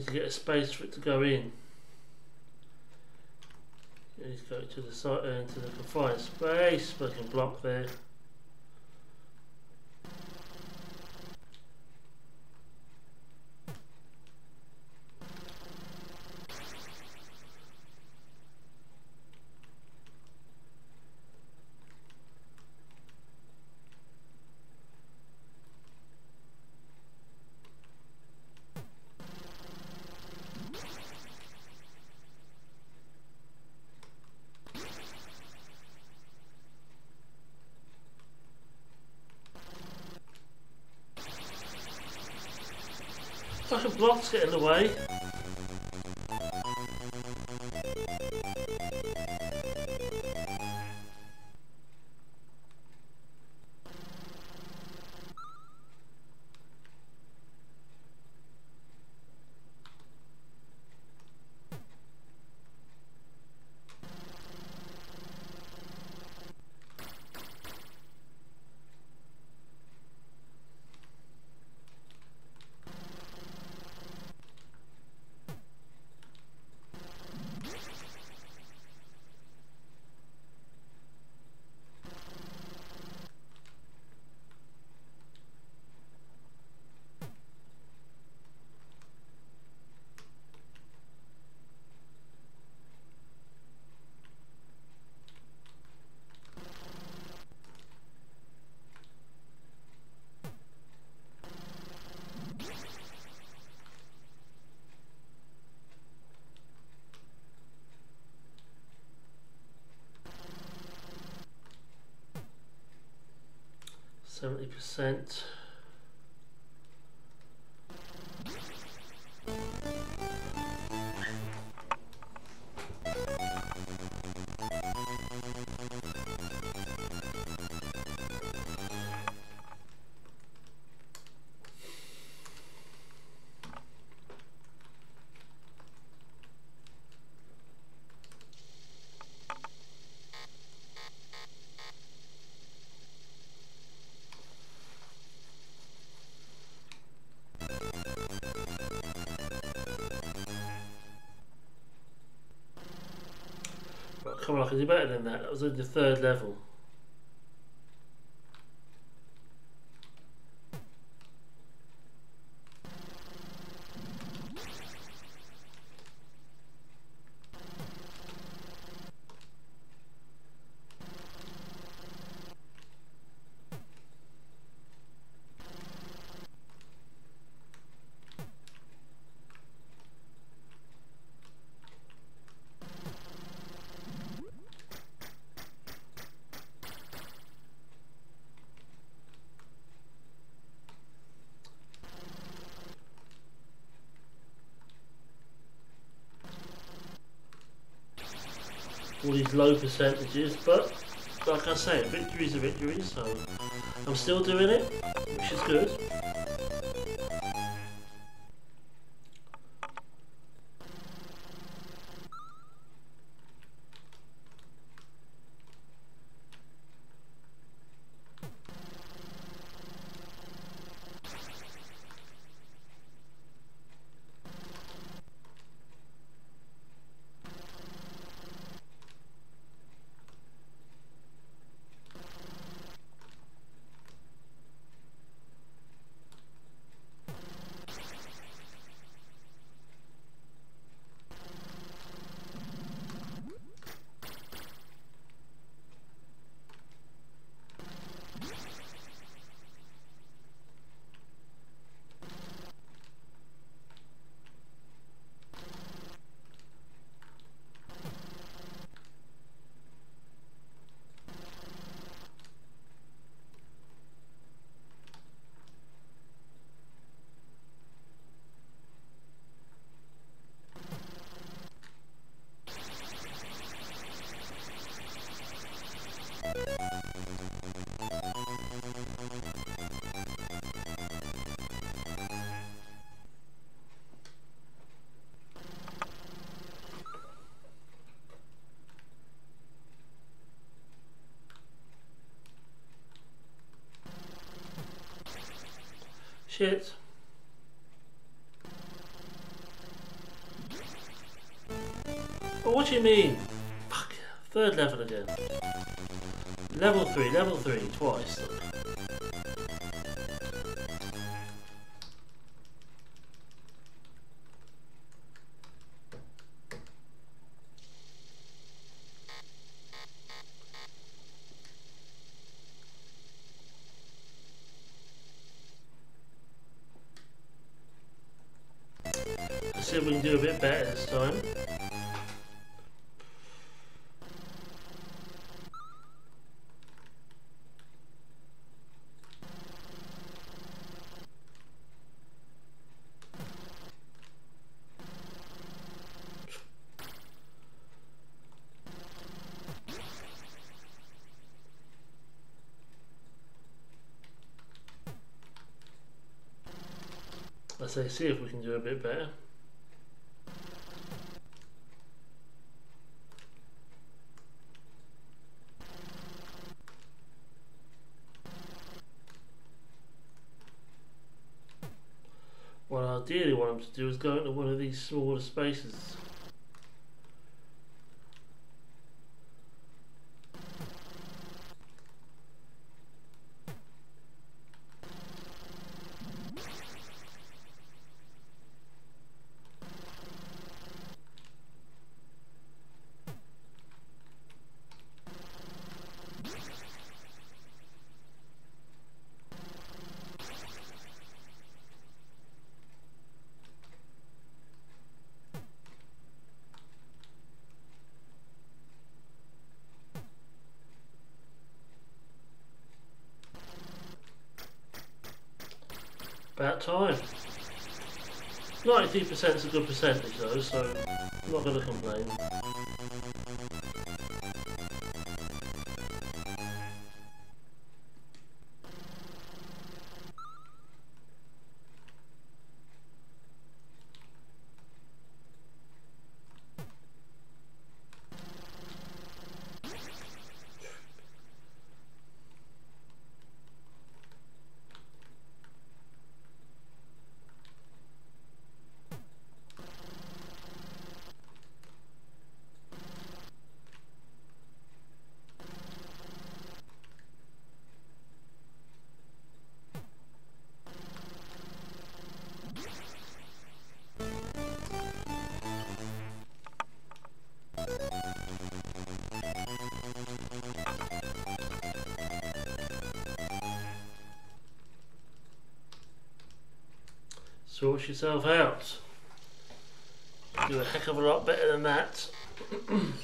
Need to get a space for it to go in. He's going to the side uh, into the confined space, can block there. Blocks get in the way. 70% Come on, I can do better than that. That was only the third level. All these low percentages, but like I say, victories are victories, so I'm still doing it, which is good. Shit. Oh, what do you mean? Fuck. Third level again. Level 3, level 3, twice. Let's see if we can do a bit better. What I ideally want them to do is go into one of these smaller spaces. About time. 92% is a good percentage though, so I'm not going to complain. Sort yourself out. Do a heck of a lot better than that.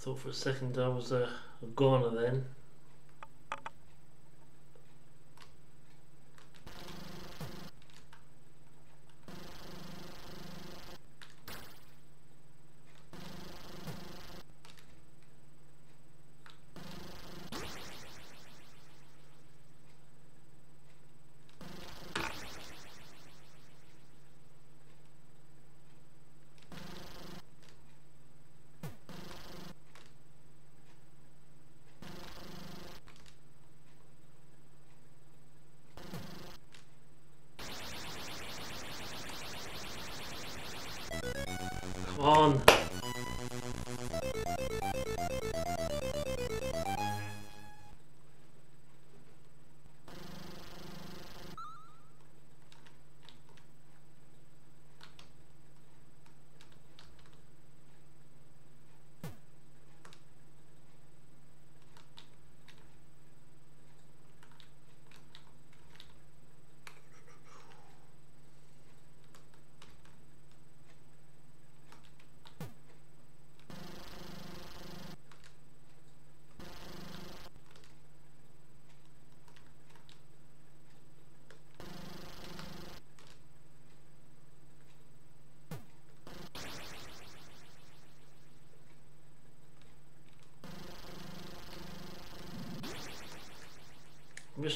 thought for a second I was a, a goner then.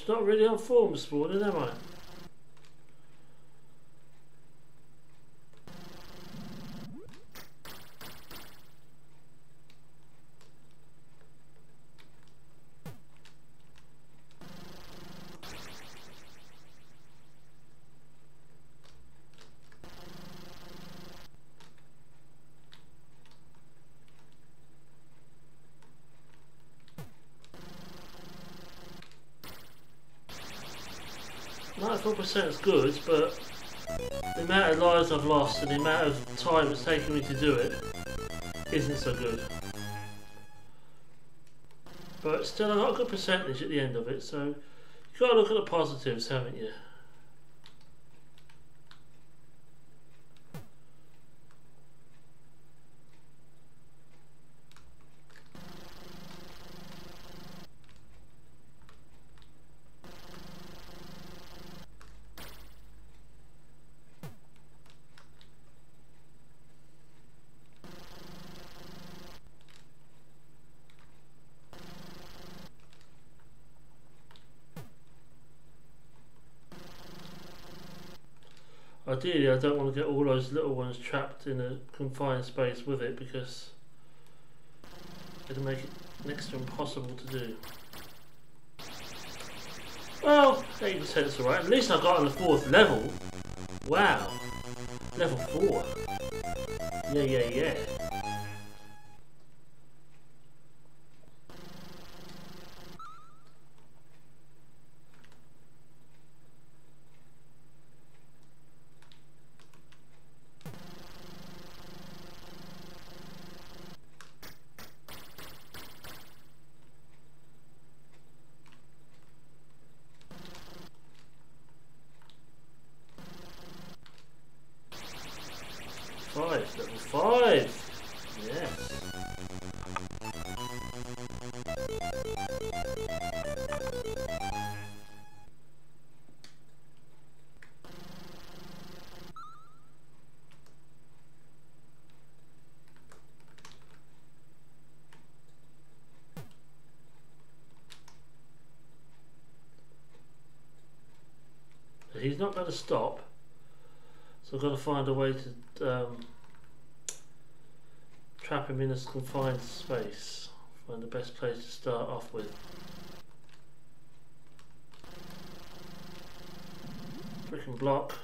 Not really on form this morning, am I? Ninety-four percent is good, but the amount of lives I've lost and the amount of time it's taken me to do it isn't so good. But still, I got a good percentage at the end of it, so you've got to look at the positives, haven't you? Ideally, I don't want to get all those little ones trapped in a confined space with it because it'll make it next to impossible to do. Well, 80% is alright. At least I got on the fourth level. Wow. Level 4. Yeah, yeah, yeah. Not going to stop. So I've got to find a way to um, trap him in a confined space. Find the best place to start off with. Freaking block.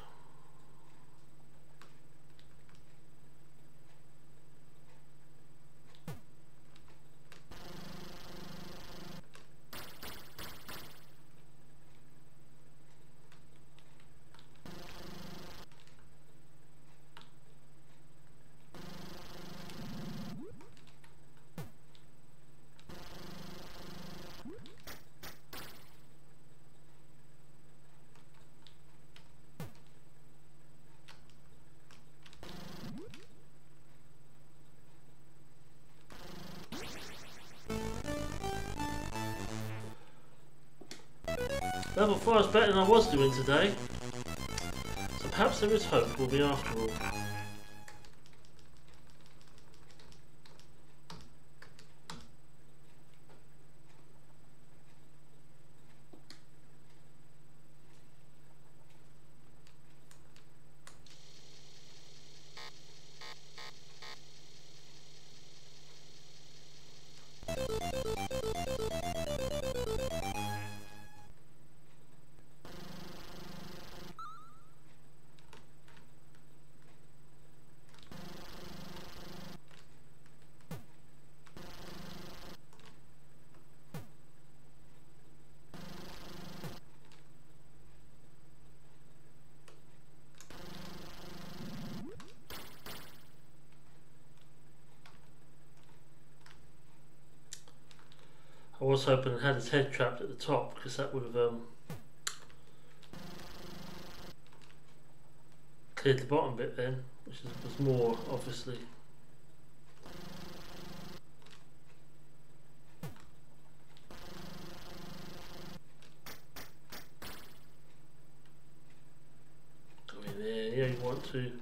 Level 4 is better than I was doing today. So perhaps there is hope for me after all. Was hoping it had his head trapped at the top because that would have um, cleared the bottom bit then, which is, was more obviously. In there, yeah, you want to.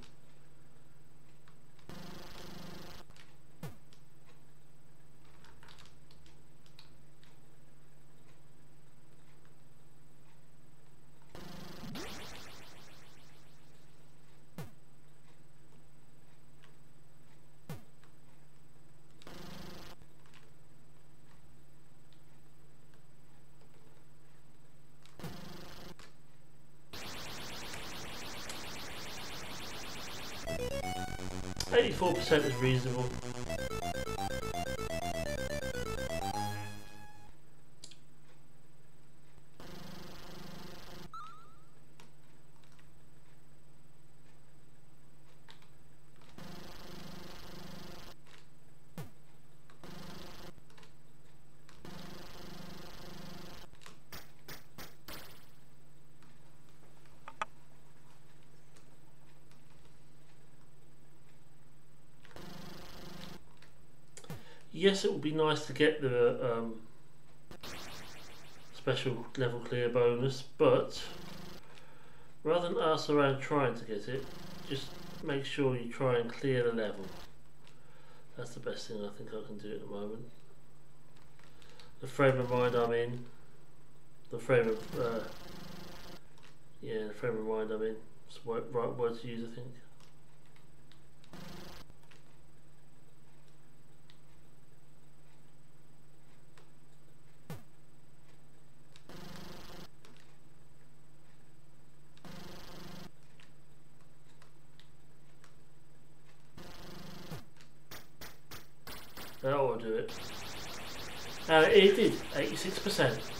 Percent is reasonable. Yes, it would be nice to get the um, special level clear bonus, but rather than ask around trying to get it, just make sure you try and clear the level. That's the best thing I think I can do at the moment. The frame of mind I'm in, the frame of, uh, yeah, the frame of mind I'm in, it's the right word to use I think. Six percent.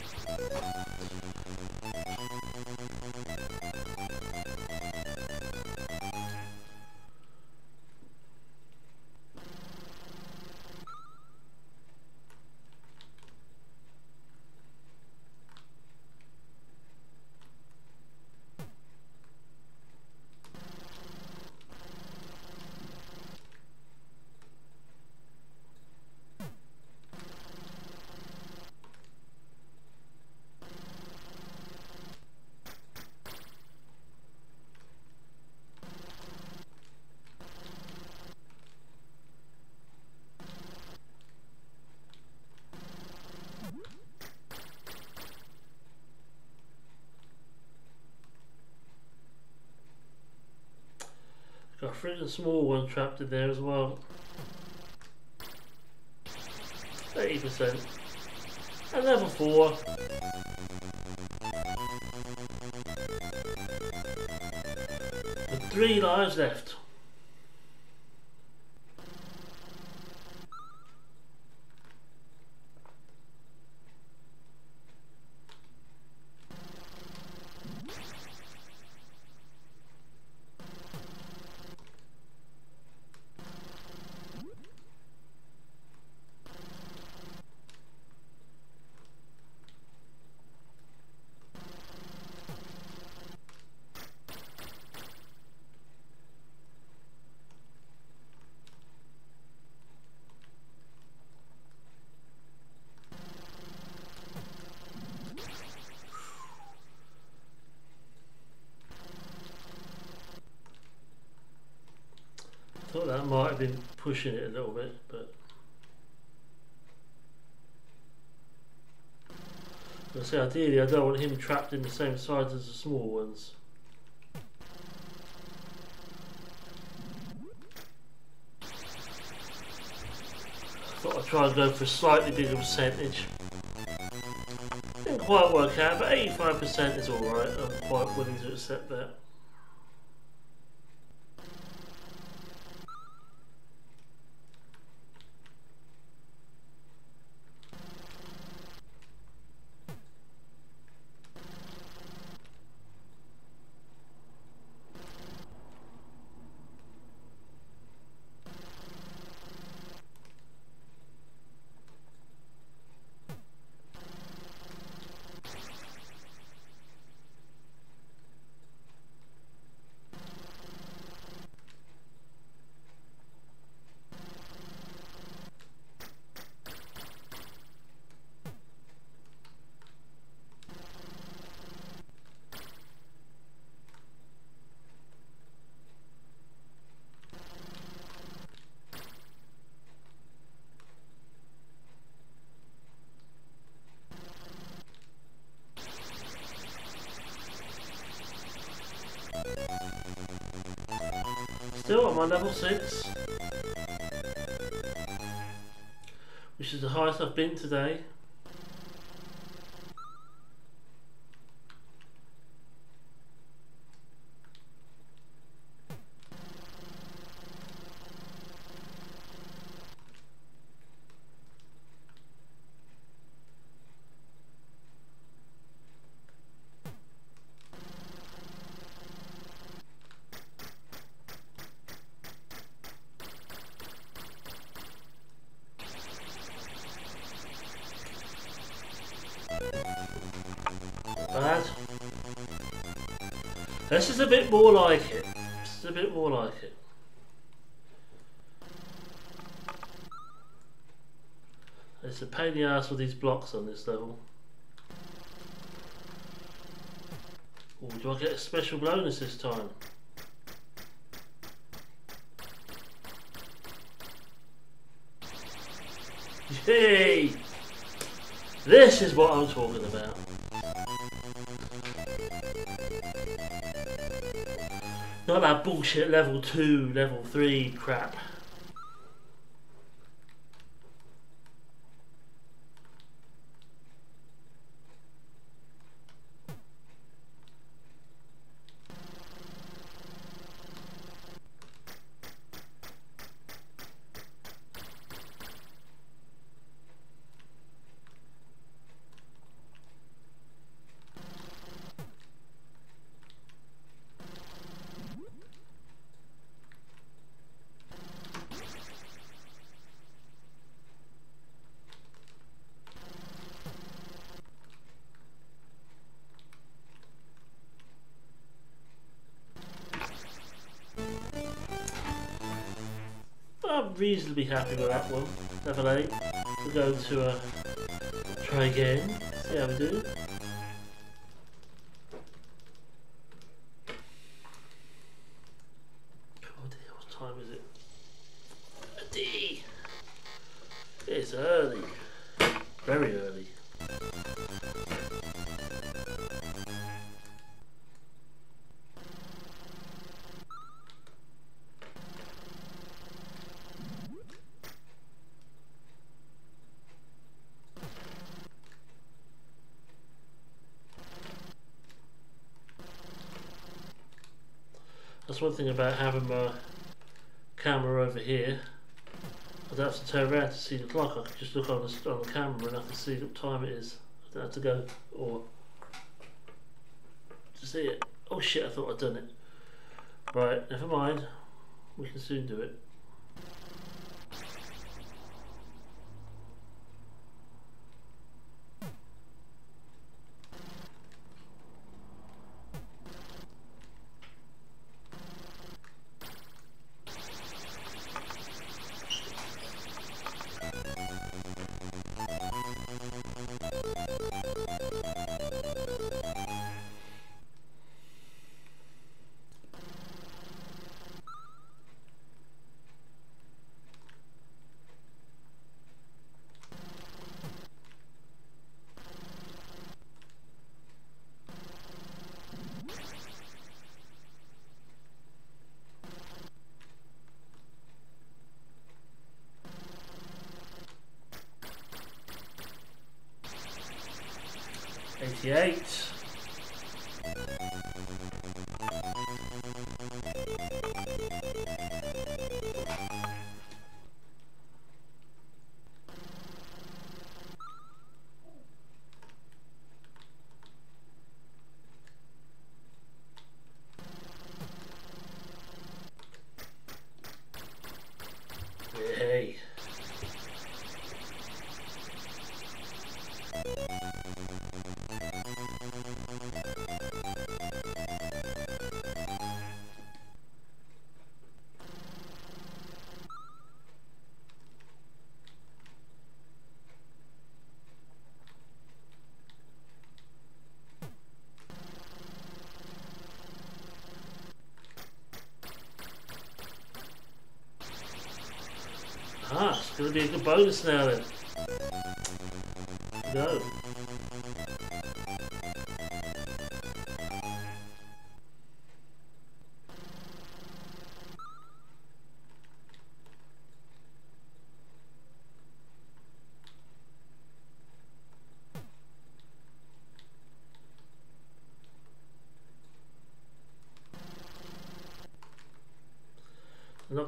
A small one trapped in there as well. 30%. And level 4. With 3 lives left. Thought that might have been pushing it a little bit, but I say ideally I don't want him trapped in the same size as the small ones. Thought I'd try and go for a slightly bigger percentage. Didn't quite work out, but 85% is alright. I'm quite willing to accept that. Level 6. Which is the highest I've been today. Is a bit more like it. This is a bit more like it. It's a pain in the ass with these blocks on this level. Ooh, do I get a special bonus this time? Yay! This is what I'm talking about. That bullshit level 2, level 3 crap. Reasonably happy with that one. Level 8. We'll go to uh, try again, see how we do. That's one thing about having my camera over here. I don't have to turn around to see the clock. I can just look on the, on the camera and I can see what time it is. I don't have to go or to see it. Oh shit, I thought I'd done it. Right, never mind. We can soon do it. 88. Ah, it's to be a good bonus now then.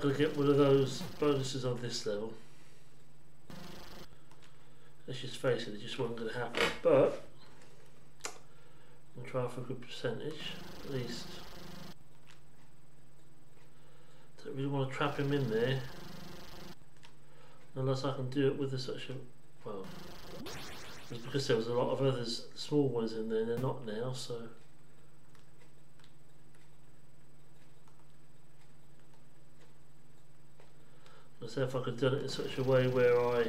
Going to get one of those bonuses on this level. Let's just face it, it just wasn't going to happen. But, I'll try for a good percentage, at least. Don't really want to trap him in there. Unless I can do it with a, such a, well, because there was a lot of others, small ones in there, they're not now, so. Let's see if I could do it in such a way where I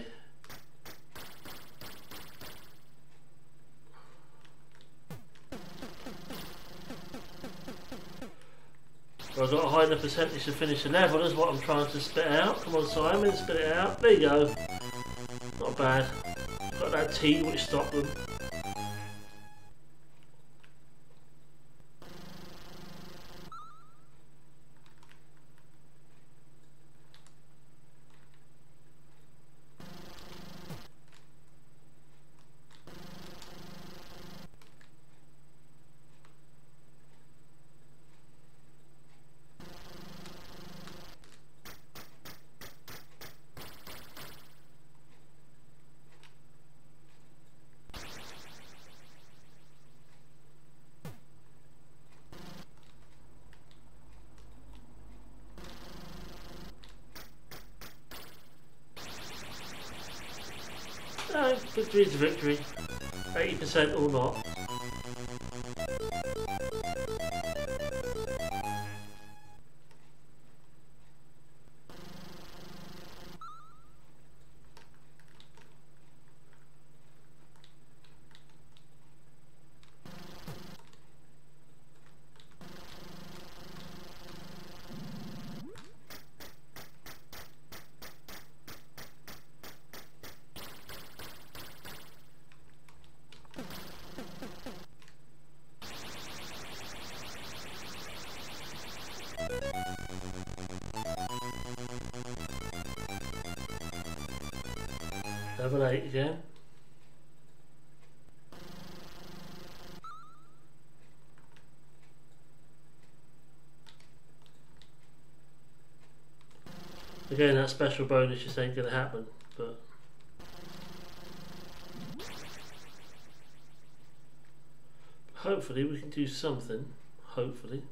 I've got a high enough percentage to finish the level is what I'm trying to spit out. Come on Simon, spit it out. There you go. Not bad. Got that T which stopped them. No, victory is a victory. 80% or not. Again, that special bonus just ain't to happen, but... Hopefully we can do something. Hopefully.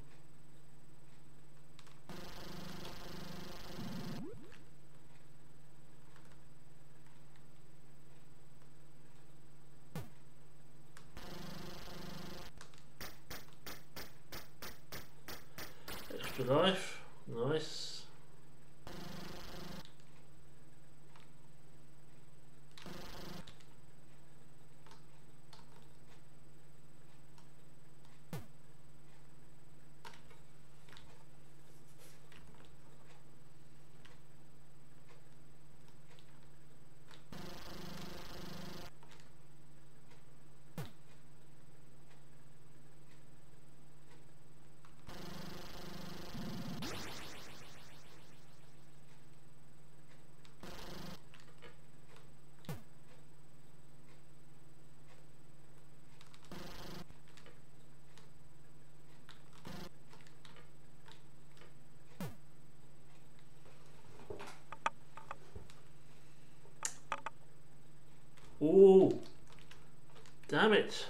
Damn it.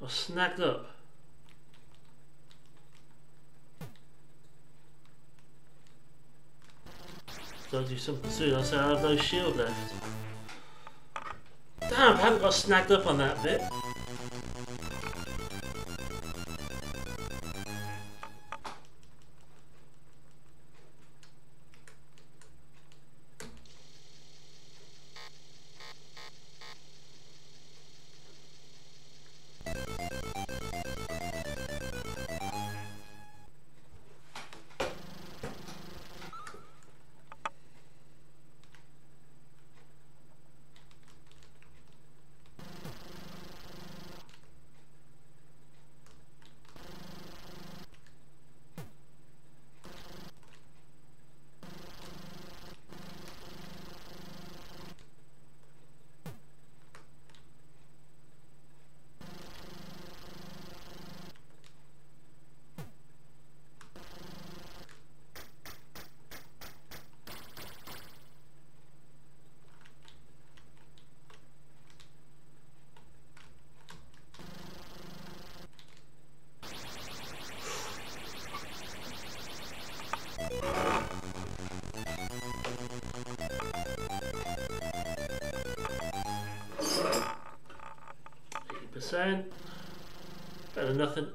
I was snagged up. Gotta do something soon. I say I have no shield left. Damn, I haven't got snagged up on that bit. Than nothing.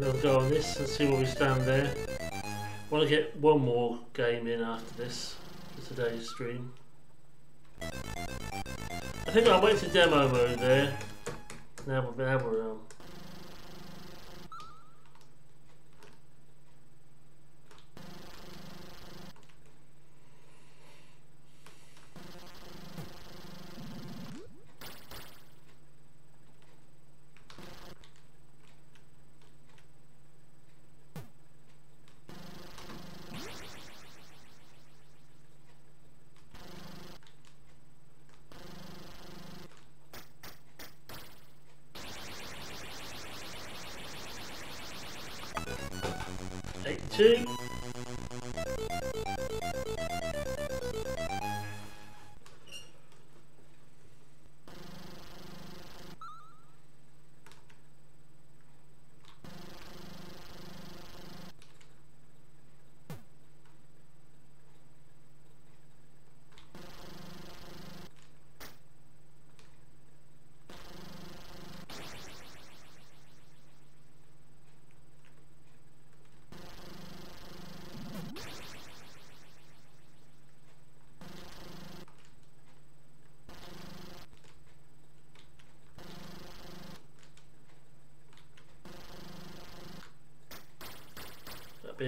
We'll go on this and see where we stand there. Want to get one more game in after this for today's stream. I think I went to demo mode there. Now we're, now we're uh,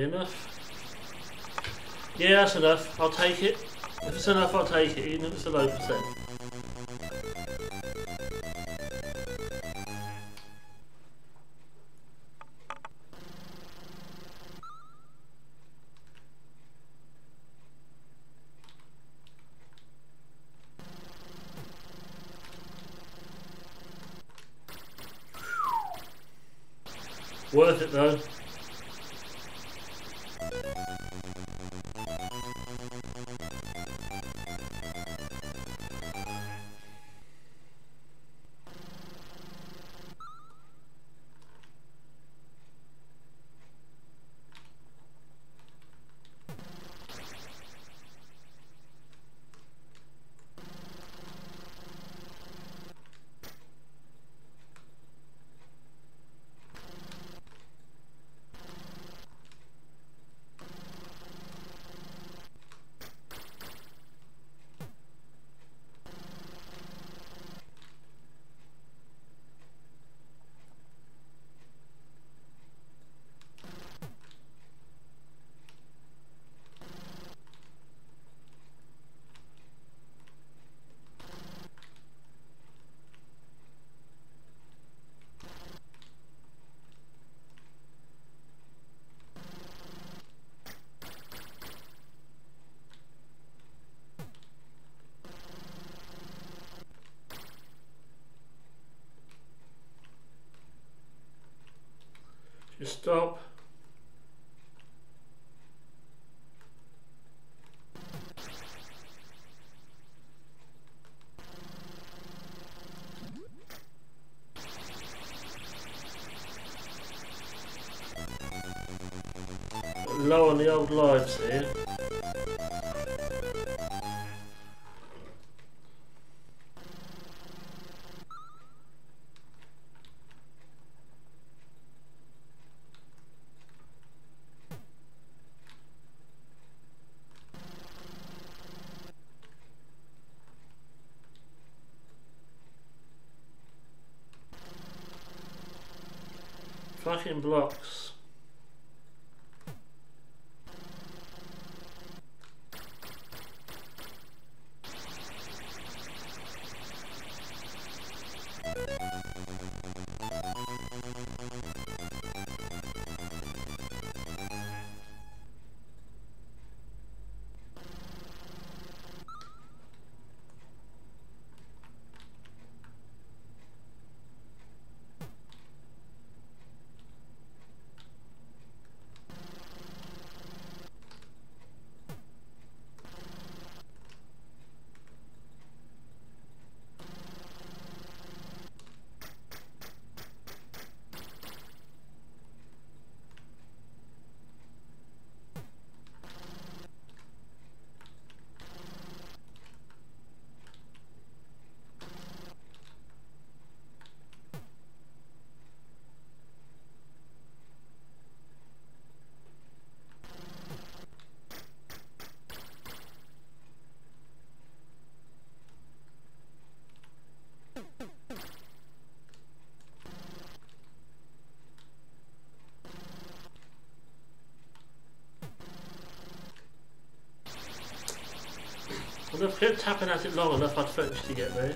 enough? Yeah, that's enough. I'll take it. If it's enough, I'll take it, even if it's a low percent. Worth it though. Stop. Low on the old lives here. Blocks. I kept tapping at it long enough, I'd finish to get there.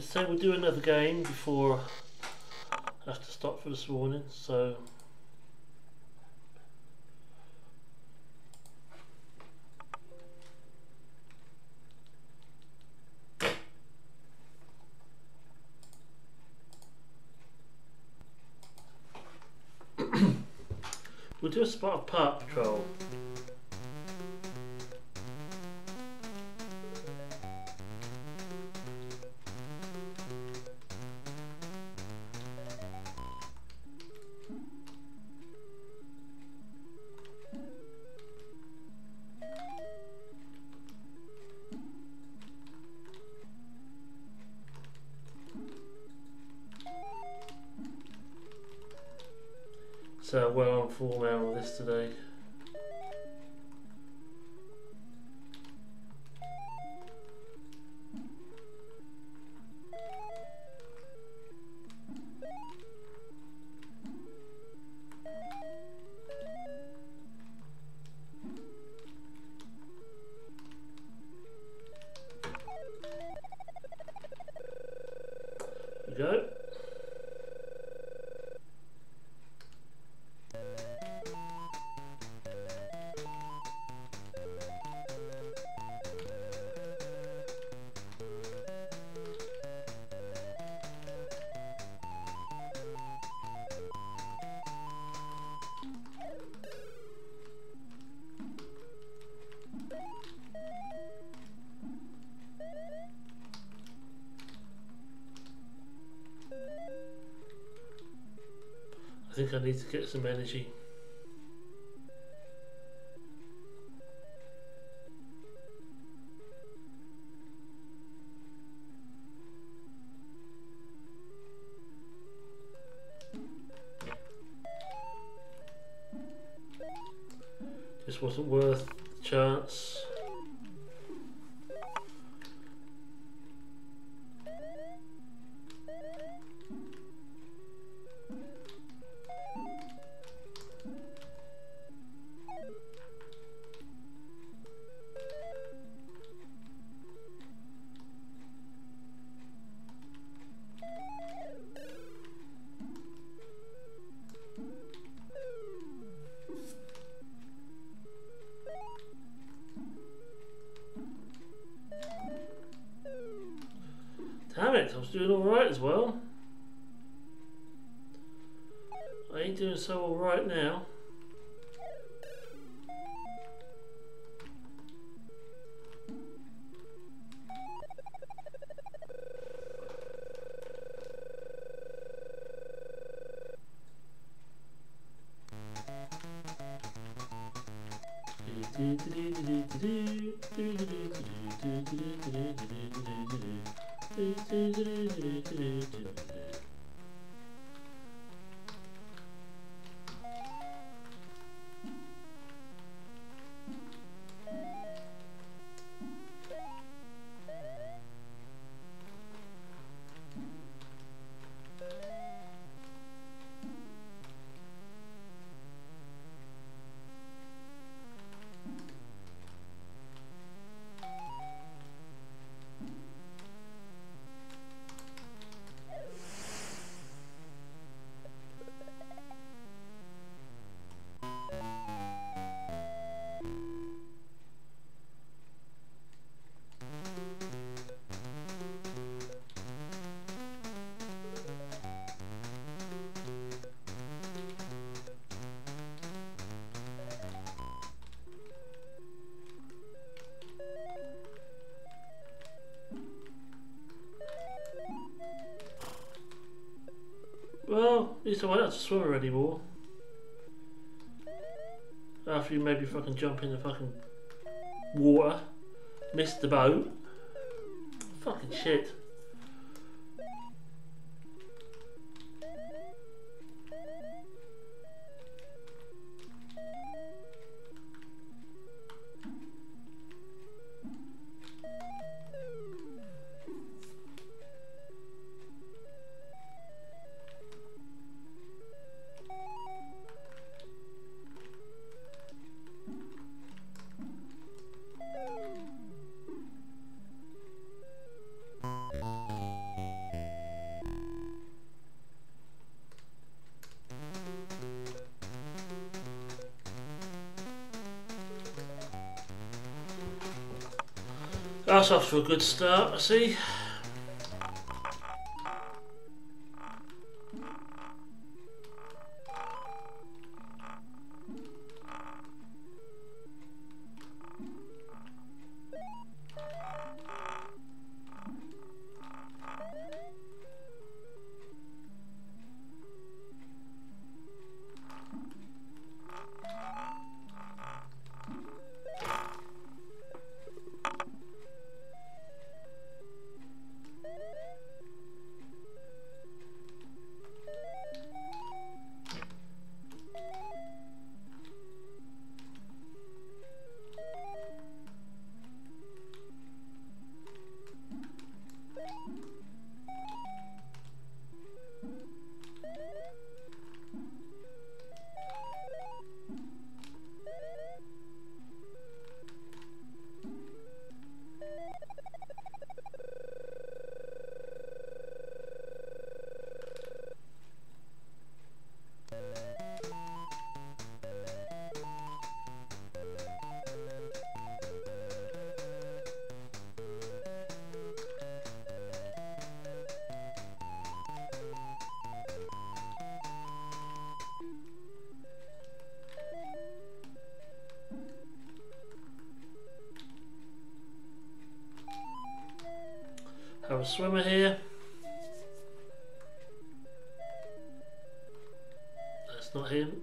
Just say we'll do another game before I have to stop for this morning, so We'll do a spot of park patrol. So well on form out of this today. Get some energy. At least I won't have to swim anymore. After you maybe fucking jump in the fucking water, miss the boat. Fucking shit. Off to a good start, I see. A swimmer here. That's not him.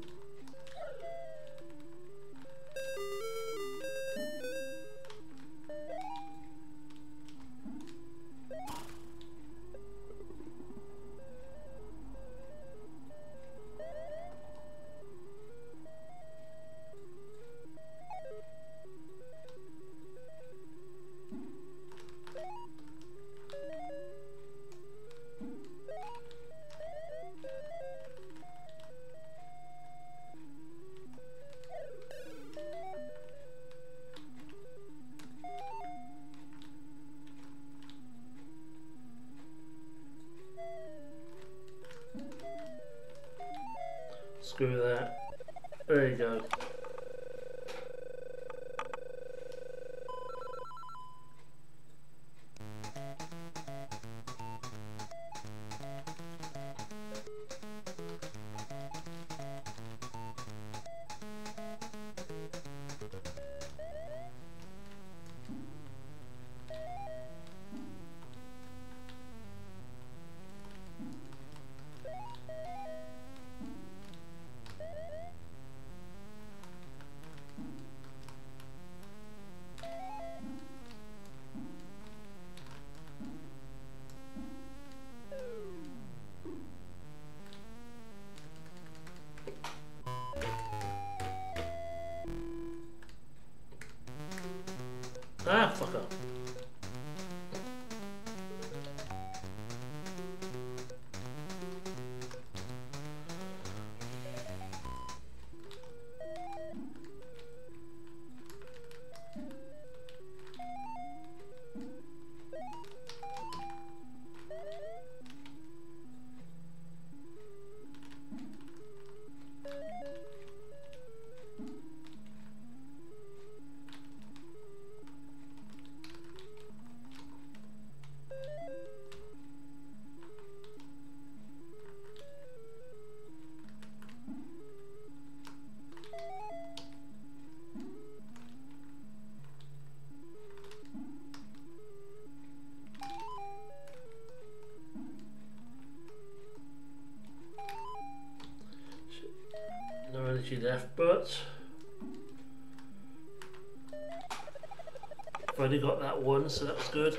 So that's good.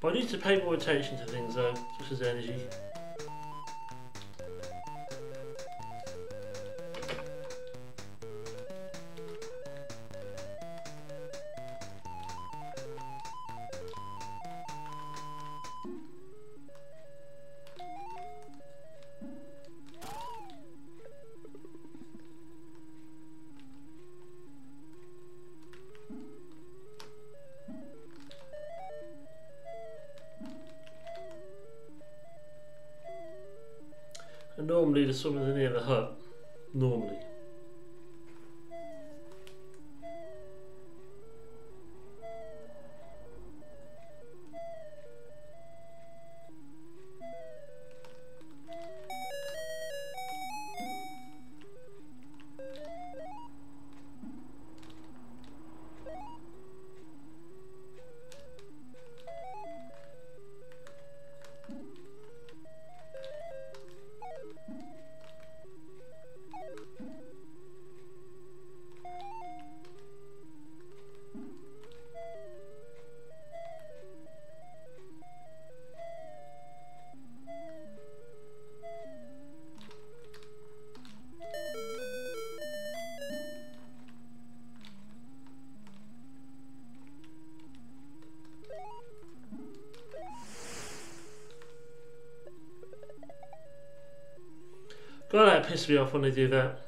But I need to pay more attention to things though, such as energy. God, that pisses me off when they do that.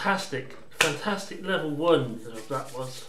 Fantastic. Fantastic level one that was.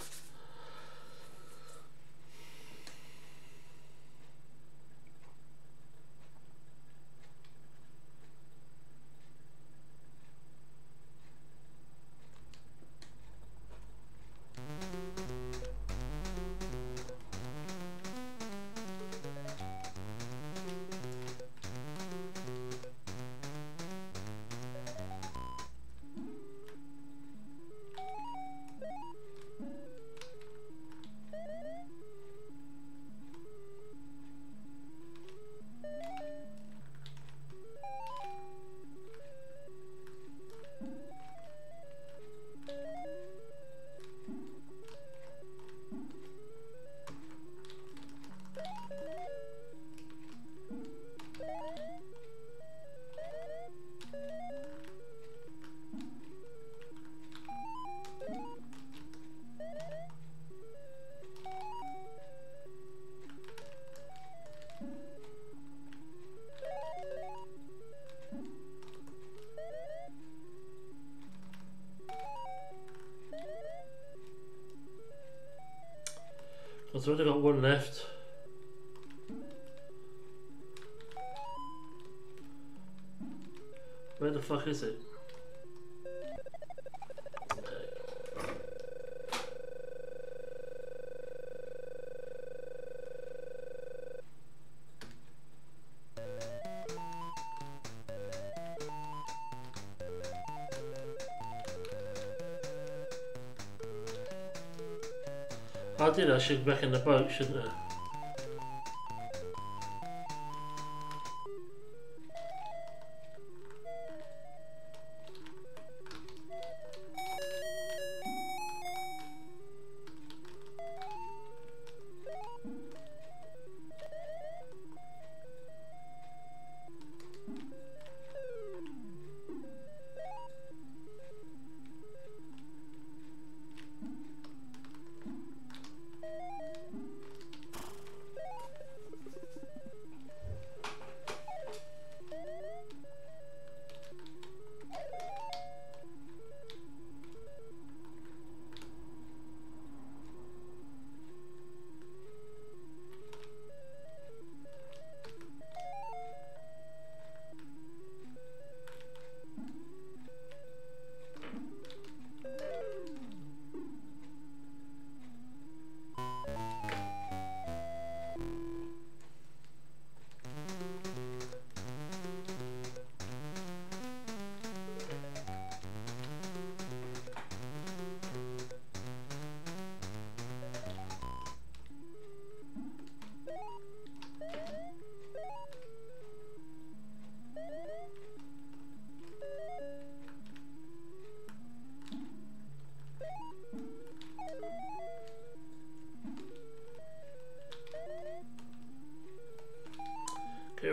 Back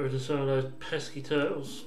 rid of some of those pesky turtles.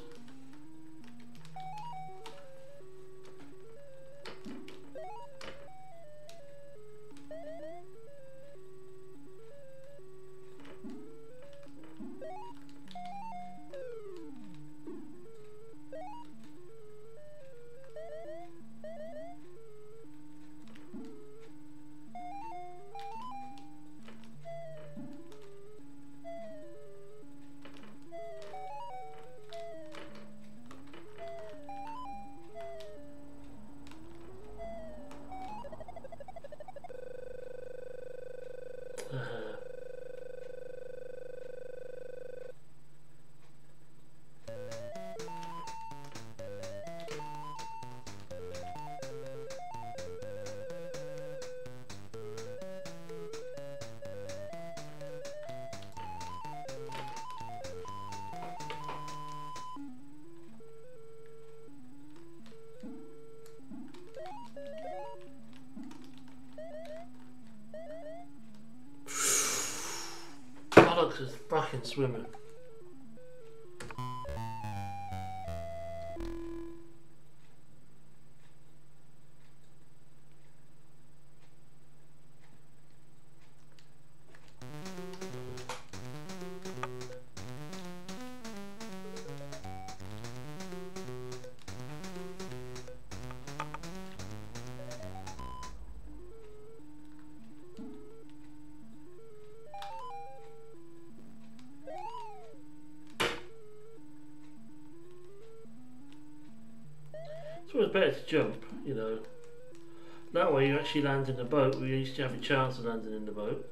That way actually land in the boat, we used to have a chance of landing in the boat.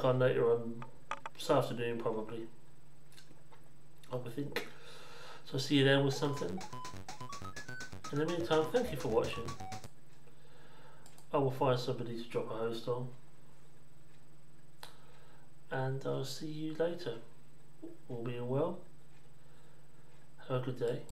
Back on later on this afternoon probably. I think. So see you then with something. In the meantime, thank you for watching. I will find somebody to drop a host on. And I'll see you later. All being well. Have a good day.